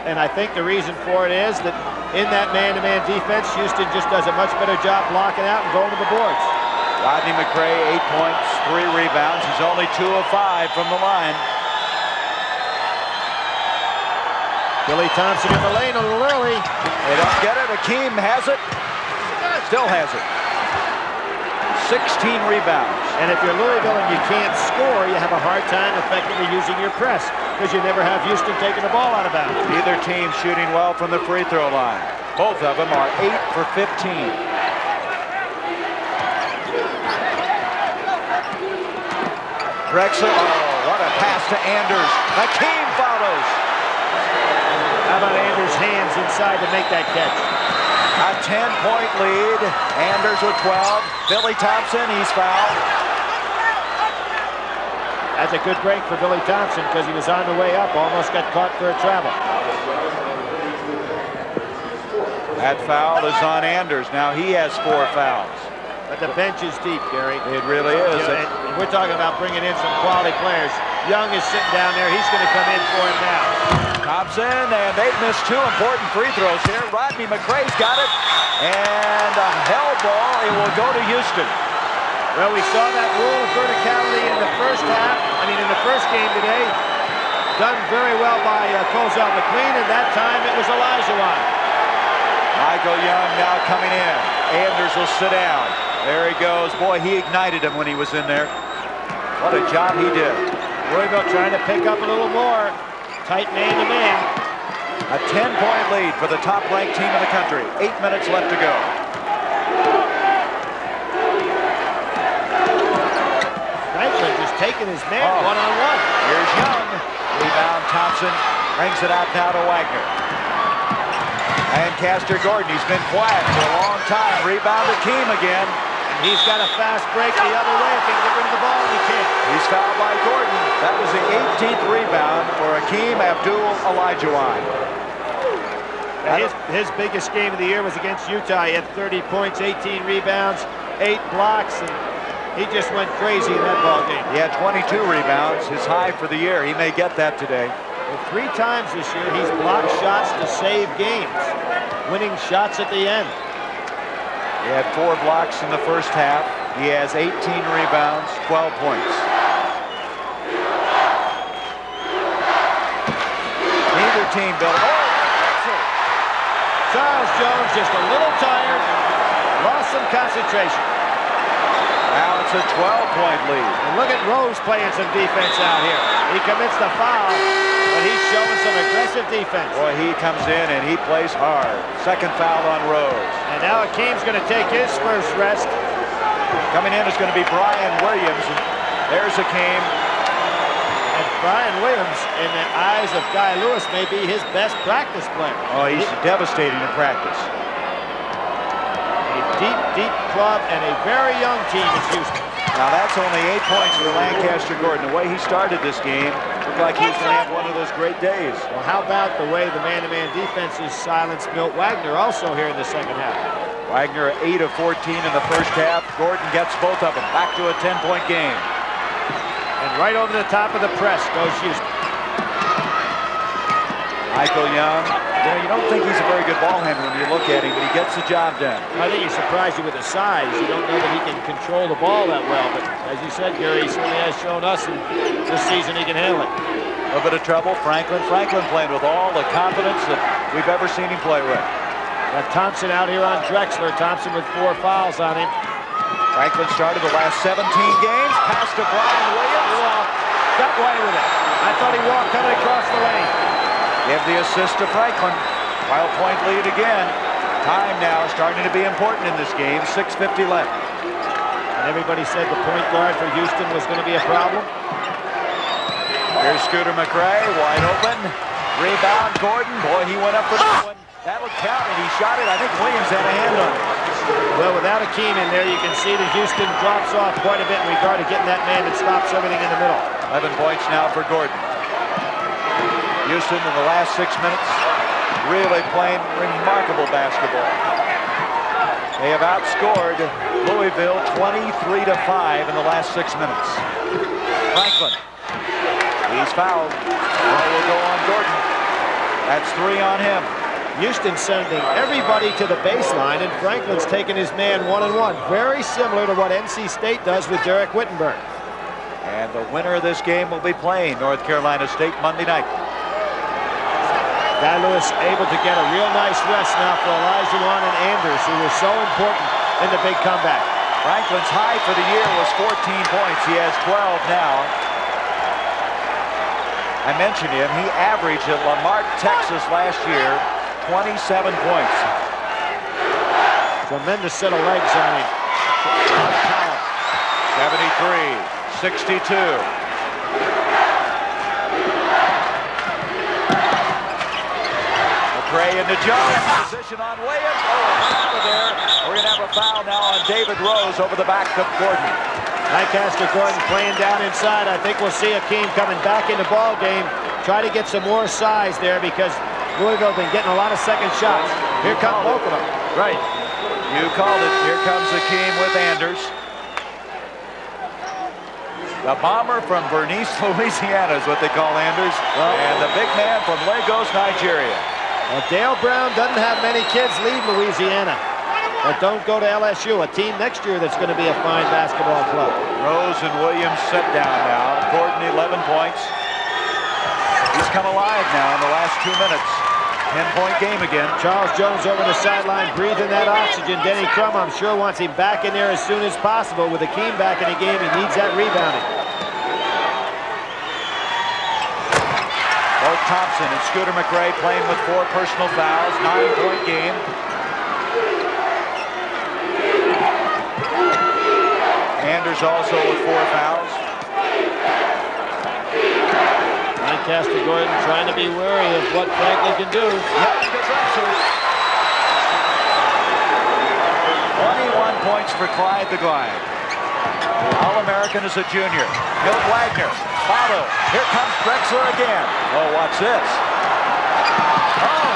And I think the reason for it is that in that man-to-man -man defense, Houston just does a much better job blocking out and going to the boards. Rodney McCray, eight points, three rebounds. He's only two of five from the line. Billy Thompson in the lane a little early. They don't get it. Akeem has it. Still has it. 16 rebounds. And if you're Louisville and you can't score, you have a hard time effectively using your press because you never have Houston taking the ball out of bounds. Either team shooting well from the free throw line. Both of them are 8 for 15. Drexler, oh, what a pass to Anders. Akeem follows. How about Anders' hands inside to make that catch? A 10-point lead. Anders with 12. Billy Thompson, he's fouled. That's a good break for Billy Thompson because he was on the way up, almost got caught for a travel. That foul is on Anders. Now he has four fouls. But the bench is deep, Gary. It really is. You know, and we're talking about bringing in some quality players. Young is sitting down there. He's going to come in for him now. Thompson, and they've missed two important free throws here. Rodney McCray's got it, and a hell ball. It will go to Houston. Well, we saw that rule of verticality in the first half. I mean, in the first game today. Done very well by uh, Cozell McQueen, and that time it was Elijah Olajuwon. Michael Young now coming in. Anders will sit down. There he goes. Boy, he ignited him when he was in there. What a job he did. Louisville trying to pick up a little more. Tight man-to-man. A 10-point lead for the top-ranked team in the country. Eight minutes left to go. Franklin just taking his man oh. one-on-one. -on -one. Here's Young. Rebound Thompson brings it out now to Wagner. Lancaster Gordon, he's been quiet for a long time. Rebound Akeem again. He's got a fast break the other way. If he can get rid of the ball, he can. He's fouled by Gordon. That was the 18th rebound for Akeem Abdul Olajuwon. His, his biggest game of the year was against Utah. He had 30 points, 18 rebounds, eight blocks, and he just went crazy in that ball game. He had 22 rebounds, his high for the year. He may get that today. Well, three times this year, he's blocked shots to save games, winning shots at the end. He had four blocks in the first half. He has 18 rebounds, 12 points. Neither team built. Oh, Charles Jones just a little tired, lost some concentration. Now it's a 12-point lead. And look at Rose playing some defense out here. He commits the foul, but he's showing some aggressive defense. Boy, he comes in and he plays hard. Second foul on Rose. And now Akeem's going to take his first rest. Coming in is going to be Brian Williams. There's Akeem. And Brian Williams, in the eyes of Guy Lewis, may be his best practice player. Oh, he's he, devastating in practice. A deep, deep club and a very young team in Houston. Now that's only eight points for Lancaster Gordon. The way he started this game looked like he was going to have one of those great days. Well, how about the way the man-to-man -man defenses silenced Milt Wagner also here in the second half? Wagner 8 of 14 in the first half. Gordon gets both of them. Back to a 10-point game. And right over the top of the press goes Houston. Michael Young you know, you don't think he's a very good ball handler when you look at him, but he gets the job done. I think he surprised you with his size. You don't know that he can control the ball that well, but as you said, Gary, he certainly has shown us in this season he can handle it. A bit of trouble. Franklin. Franklin playing with all the confidence that we've ever seen him play with. Got Thompson out here on Drexler. Thompson with four fouls on him. Franklin started the last 17 games. Pass to Brian Williams. Well, got away with it. I thought he walked coming across the lane. Give the assist to Franklin. Wild point lead again. Time now starting to be important in this game. 6.50 left. And everybody said the point guard for Houston was going to be a problem. Here's Scooter McCray, wide open. Rebound, Gordon. Boy, he went up for that one. That'll count, and he shot it. I think Williams had a hand on it. Well, without Akeem in there, you can see that Houston drops off quite a bit in regard to getting that man that stops everything in the middle. 11 points now for Gordon. Houston in the last six minutes really playing remarkable basketball. They have outscored Louisville 23 to 5 in the last six minutes. Franklin. He's fouled. Well, will go on Gordon. That's three on him. Houston sending everybody to the baseline, and Franklin's taking his man one and one. Very similar to what NC State does with Derek Whittenburg. And the winner of this game will be playing North Carolina State Monday night. Guy Lewis able to get a real nice rest now for Olajuwon and Anders, who was so important in the big comeback. Franklin's high for the year was 14 points. He has 12 now. I mentioned him. He averaged at La Marque, Texas last year, 27 points. Tremendous set of legs on him. 73, 62. Gray into Jones. Position on Williams. Oh, out of there. We're going to have a foul now on David Rose over the back of Gordon. Lancaster Gordon playing down inside. I think we'll see Akeem coming back in the ball game. Try to get some more size there because Louisville's been getting a lot of second shots. Here come both of them. Right. You called it. Here comes Akeem with Anders. The bomber from Bernice, [laughs] Louisiana is what they call Anders. Well, and the big man from Lagos, Nigeria. Well, Dale Brown doesn't have many kids leave Louisiana. But don't go to LSU, a team next year that's going to be a fine basketball club. Rose and Williams set down now. Gordon, 11 points. He's come alive now in the last two minutes. 10-point game again. Charles Jones over the sideline breathing that oxygen. Denny Crum, I'm sure, wants him back in there as soon as possible. With Akeem back in the game, he needs that rebounding. Thompson and Scooter McCray playing with four personal fouls, nine-point game. Anders also with four fouls. Lancaster Gordon trying to be wary of what Franklin can do. Yep, 21 points for Clyde the Glide. All-American as a junior. Milt Wagner, follow. Here comes Drexler again. Oh, watch this. Oh.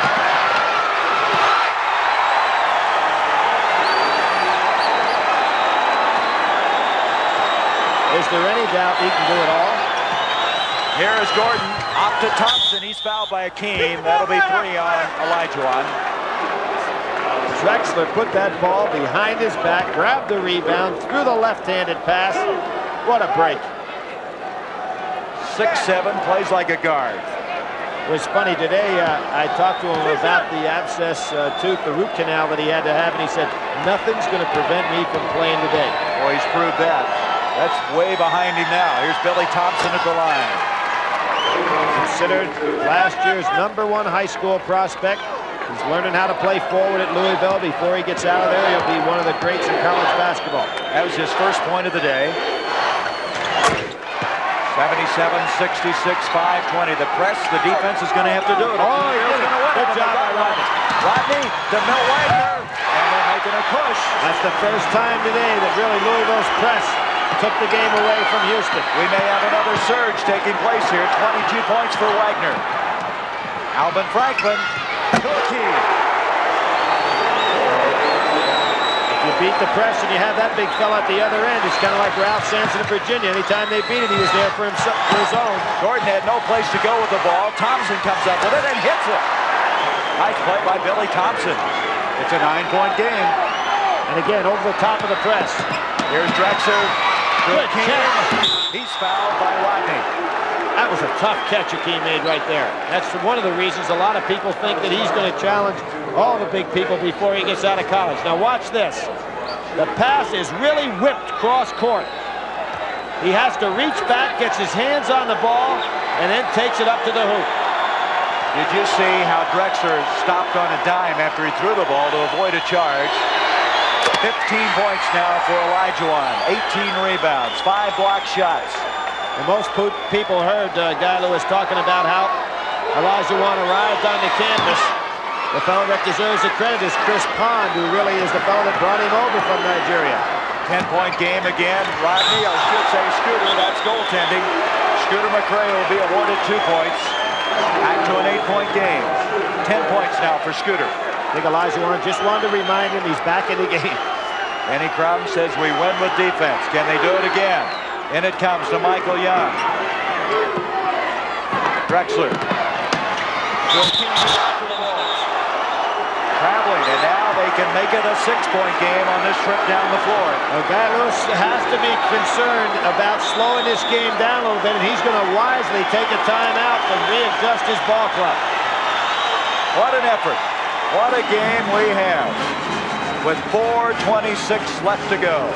Is there any doubt he can do it all? Here is Gordon. Up to Thompson. He's fouled by Akeem. That'll be three on Olajuwon. Drexler put that ball behind his back, grabbed the rebound, threw the left-handed pass. What a break. Six-seven, plays like a guard. It was funny today. Uh, I talked to him about the abscess uh, tooth, the root canal that he had to have, and he said, nothing's going to prevent me from playing today. Well, he's proved that. That's way behind him now. Here's Billy Thompson at the line. Considered last year's number one high school prospect. He's learning how to play forward at Louisville. Before he gets out of there, he'll be one of the greats in college basketball. That was his first point of the day. 77, 66, 520. The press, the defense is going to have to do it. Oh, he's going to win Good job by Rodney. Rodney to Milt Wagner. And they make making a push. That's the first time today that really Louisville's press took the game away from Houston. We may have another surge taking place here. 22 points for Wagner. Alvin Franklin, Cookie. If you beat the press and you have that big fella at the other end, it's kind of like Ralph Sampson in Virginia. Anytime they beat it, he was there for, himself, for his own. Gordon had no place to go with the ball. Thompson comes up with it and hits it. Nice play by Billy Thompson. It's a nine-point game. And again, over the top of the press. Here's Drexler. Good catch. He's fouled by Rodney. That was a tough catch Akeem made right there. That's one of the reasons a lot of people think that he's going to challenge all the big people before he gets out of college. Now watch this. The pass is really whipped cross court. He has to reach back, gets his hands on the ball, and then takes it up to the hoop. Did you see how Drexler stopped on a dime after he threw the ball to avoid a charge? 15 points now for Olajuwon. 18 rebounds, five block shots. And most people heard uh, Guy Lewis talking about how Olajuwon arrived on the campus. The fellow that deserves the credit is Chris Pond, who really is the fellow that brought him over from Nigeria. 10-point game again. Rodney, I should say Scooter, that's goaltending. Scooter McCray will be awarded two points. Back to an eight-point game. 10 points now for Scooter. I think Olajuwon just wanted to remind him he's back in the game. Denny Crum says we win with defense. Can they do it again? In it comes to Michael Young. Drexler. Traveling, and now they can make it a six-point game on this trip down the floor. Well, has to be concerned about slowing this game down a little bit, and he's going to wisely take a timeout to readjust his ball club. What an effort. What a game we have with 4.26 left to go.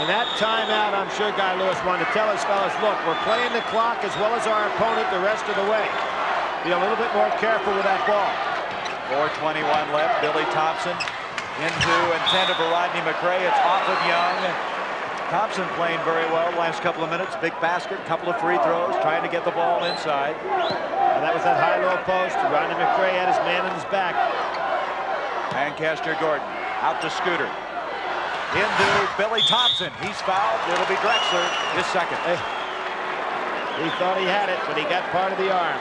And that timeout, I'm sure Guy Lewis wanted to tell his fellas, look, we're playing the clock as well as our opponent the rest of the way. Be a little bit more careful with that ball. 4.21 left. Billy Thompson into intended for Rodney McCray. It's off of Young. Thompson playing very well the last couple of minutes. Big basket, couple of free throws, trying to get the ball inside. And that was that high-low post. Rodney McCray had his man in his back. Lancaster Gordon out to Scooter. Into Billy Thompson. He's fouled. It'll be Drexler, his second. He thought he had it, but he got part of the arm.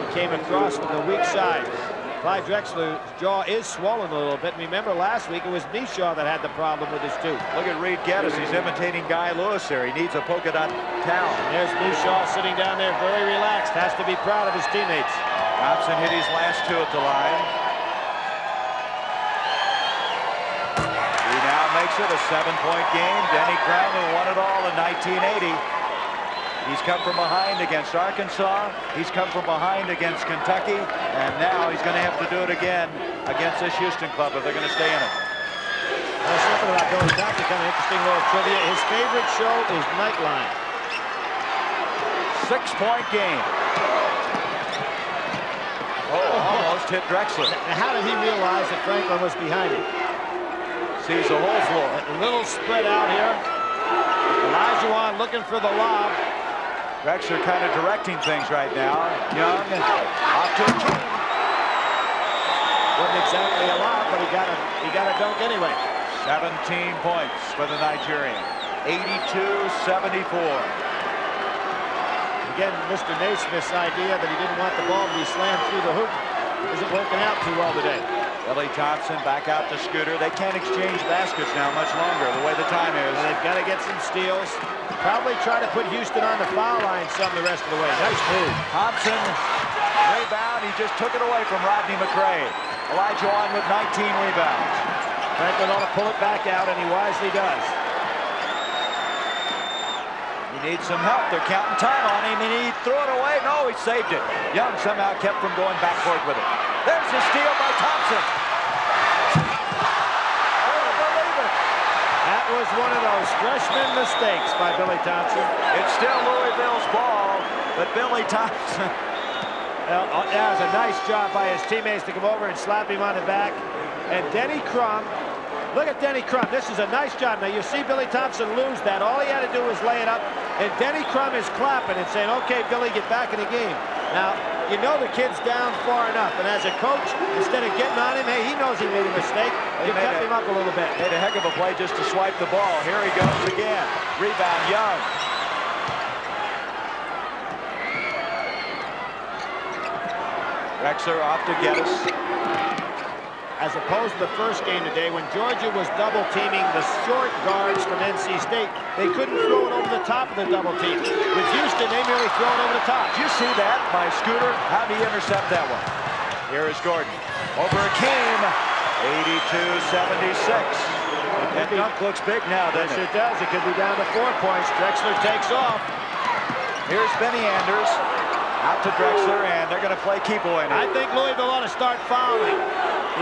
He came across from the weak side. Clyde Drexler's jaw is swollen a little bit. Remember last week it was Micheaux that had the problem with his tooth. Look at Reid Gettys. He's imitating Guy Lewis here. He needs a polka dot towel. And there's Micheaux sitting down there very relaxed. Has to be proud of his teammates. Thompson hit his last two at the line. It a seven-point game. Denny who won it all in 1980. He's come from behind against Arkansas. He's come from behind against Kentucky. And now he's going to have to do it again against this Houston club if they're going to stay in it. There's something about Billy Thompson, kind of interesting little trivia. His favorite show is Nightline. Six-point game. Oh, almost hit Drexler. Now, how did he realize that Franklin was behind him? Sees the whole floor. A little spread out here. Olajuwon looking for the lob. Drexler kind of directing things right now. Young off to Akeem. Wasn't exactly a lob, but he got a he got a dunk anyway. 17 points for the Nigerian. 82-74. Again, Mr. Naismith's idea that he didn't want the ball to be slammed through the hoop isn't working out too well today. Billy Thompson back out to Scooter. They can't exchange baskets now much longer, the way the time is. And they've got to get some steals. Probably try to put Houston on the foul line some the rest of the way. Nice move. Thompson, rebound. He just took it away from Rodney McCray. on with 19 rebounds. Franklin ought to pull it back out, and he wisely does. He needs some help. They're counting time on him, and he threw it away. No, he saved it. Young somehow kept from going backcourt with it. There's the steal by Thompson. That was one of those freshman mistakes by Billy Thompson. It's still Louisville's ball, but Billy Thompson. [laughs] Uh, that was a nice job by his teammates to come over and slap him on the back. And Denny Crum, look at Denny Crum. This is a nice job. Now, you see Billy Thompson lose that. All he had to do was lay it up. And Denny Crum is clapping and saying, okay, Billy, get back in the game. Now, you know the kid's down far enough. And as a coach, instead of getting on him, hey, he knows he made a mistake. You kept him up a little bit. Made a heck of a play just to swipe the ball. Here he goes again. Rebound, Young. Drexler off to Gettys as opposed to the first game today when Georgia was double teaming the short guards from NC State. They couldn't throw it over the top of the double team. With Houston, they merely throw it over the top. Did you see that by Scooter? How did he intercept that one? Here is Gordon. Over Akeem. 82-76. That dunk looks big now, doesn't yes, it? it does. It could be down to four points. Drexler takes off. Here's Benny Anders. Out to Drexler, and they're going to play keep away I think Louisville ought to start fouling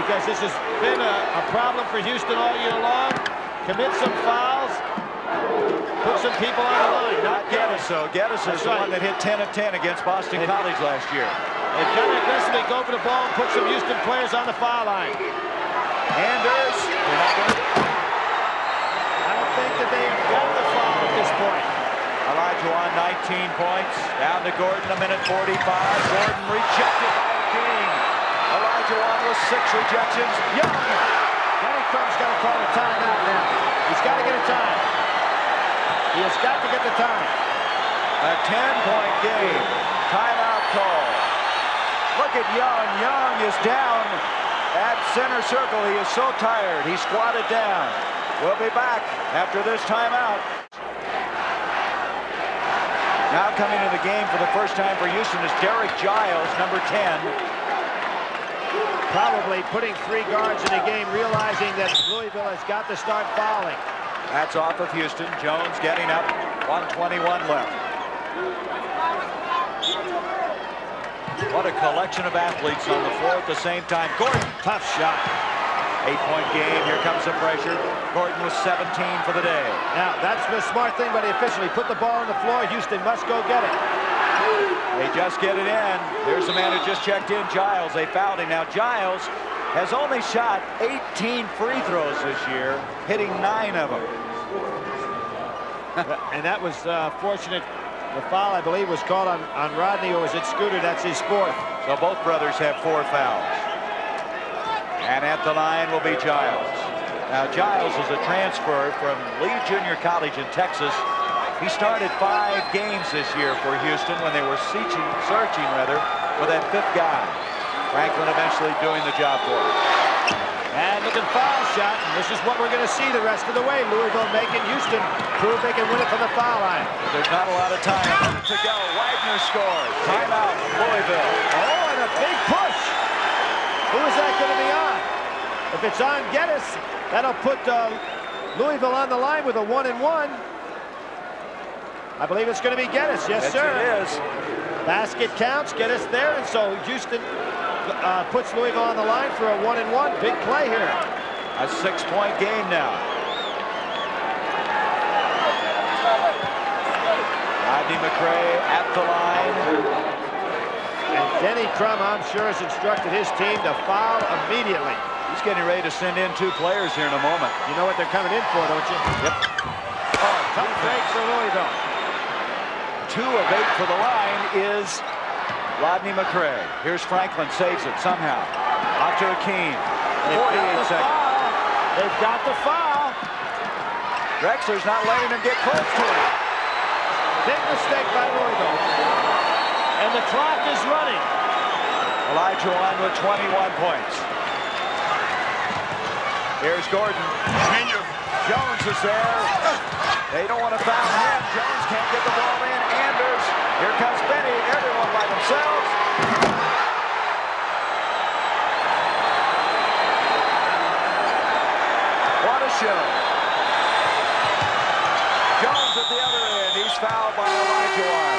because this has been a, a problem for Houston all year long. Commit some fouls, put some people on the line. Not Gettys, so Gettys is the right. one that hit 10 of 10 against Boston it, College last year. They've got to aggressively go for the ball and put some Houston players on the foul line. Anders, I don't think that they have got the foul at this point. Olajuwon, 19 points. Down to Gordon, a minute 45. Gordon rejected by King. Olajuwon with six rejections. Young. Denny Crum's got to call a timeout now. He's got to get a time. He has got to get the time. A 10-point game. Timeout call. Look at Young. Young is down at center circle. He is so tired. He squatted down. We'll be back after this timeout. Now coming to the game for the first time for Houston is Derek Giles, number 10. Probably putting three guards in the game, realizing that Louisville has got to start fouling. That's off of Houston. Jones getting up. 121 left. What a collection of athletes on the floor at the same time. Gordon, tough shot. Eight-point game. Here comes the pressure. Gordon was 17 for the day. Now, that's the smart thing by the official. He put the ball on the floor. Houston must go get it. They just get it in. There's the man who just checked in, Giles. They fouled him. Now, Giles has only shot 18 free throws this year, hitting nine of them. [laughs] and that was uh, fortunate. The foul, I believe, was called on, on Rodney, or was it Scooter? That's his fourth. So both brothers have four fouls. And at the line will be Giles. Now, Giles is a transfer from Lee Junior College in Texas. He started five games this year for Houston when they were searching, searching rather, for that fifth guy. Franklin eventually doing the job for him. And looking foul shot, and this is what we're going to see the rest of the way. Louisville making Houston prove they can win it from the foul line. There's not a lot of time to go. Wagner scores. Timeout, Louisville. Oh, and a big push. Who is that going to be on? If it's on Gettys, that'll put uh, Louisville on the line with a one and one. I believe it's going to be Gettys. Yes, yes sir. It is. Basket counts. Gettys there, and so Houston uh, puts Louisville on the line for a one and one. Big play here. A six-point game now. Rodney McCray at the line. Denny Crum, I'm sure, has instructed his team to foul immediately. He's getting ready to send in two players here in a moment. You know what they're coming in for, don't you? Yep. Oh, tough break for Louisville. Two of eight for the line is Rodney McCray. Here's Franklin, saves it somehow. Off to Akeem. 48 seconds. They've got the foul. Drexler's not letting him get close to it. Big mistake by Louisville. And the clock is running. Elijah Olajuwon with 21 points. Here's Gordon. Jones is there. They don't want to foul him. Jones can't get the ball in. Anders. Here comes Benny. Everyone by themselves. What a show. Jones at the other end. He's fouled by Olajuwon.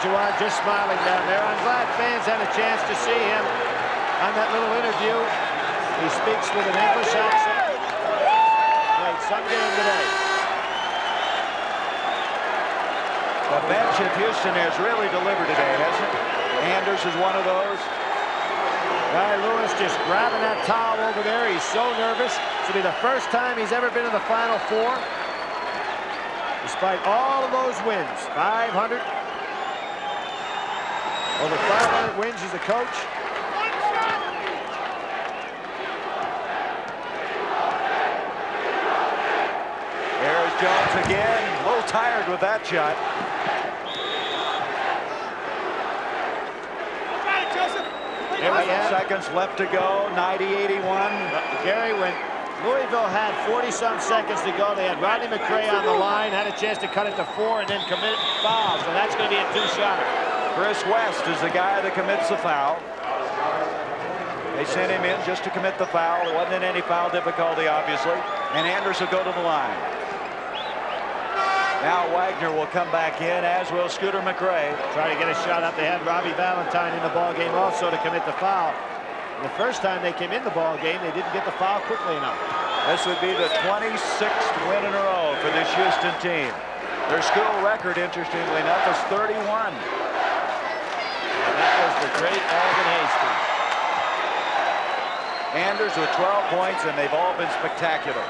Olajuwon just smiling down there. I'm glad fans had a chance to see him on that little interview. He speaks with an English accent. Played some game today. The bench of Houston has really delivered today, hasn't it? Anders is one of those. Guy Lewis just grabbing that towel over there. He's so nervous. This will be the first time he's ever been in the Final Four. despite all of those wins. 500. Over 500 wins as a coach. There's Jones again. A little tired with that shot. seconds left to go. 90-81. Gary, when Louisville had 40-some seconds to go, they had Rodney McCray on the line, had a chance to cut it to four, and then commit fouls, So that's going to be a two-shot. Chris West is the guy that commits the foul. They sent him in just to commit the foul. There wasn't in any foul difficulty, obviously. And Anders will go to the line. Now Wagner will come back in, as will Scooter McCray. Try to get a shot up. They had Robbie Valentine in the ball game also to commit the foul. And the first time they came in the ball game, they didn't get the foul quickly enough. This would be the 26th win in a row for this Houston team. Their school record, interestingly enough, is 31. That was the great Alvin Hastings. Anders with 12 points, and they've all been spectacular.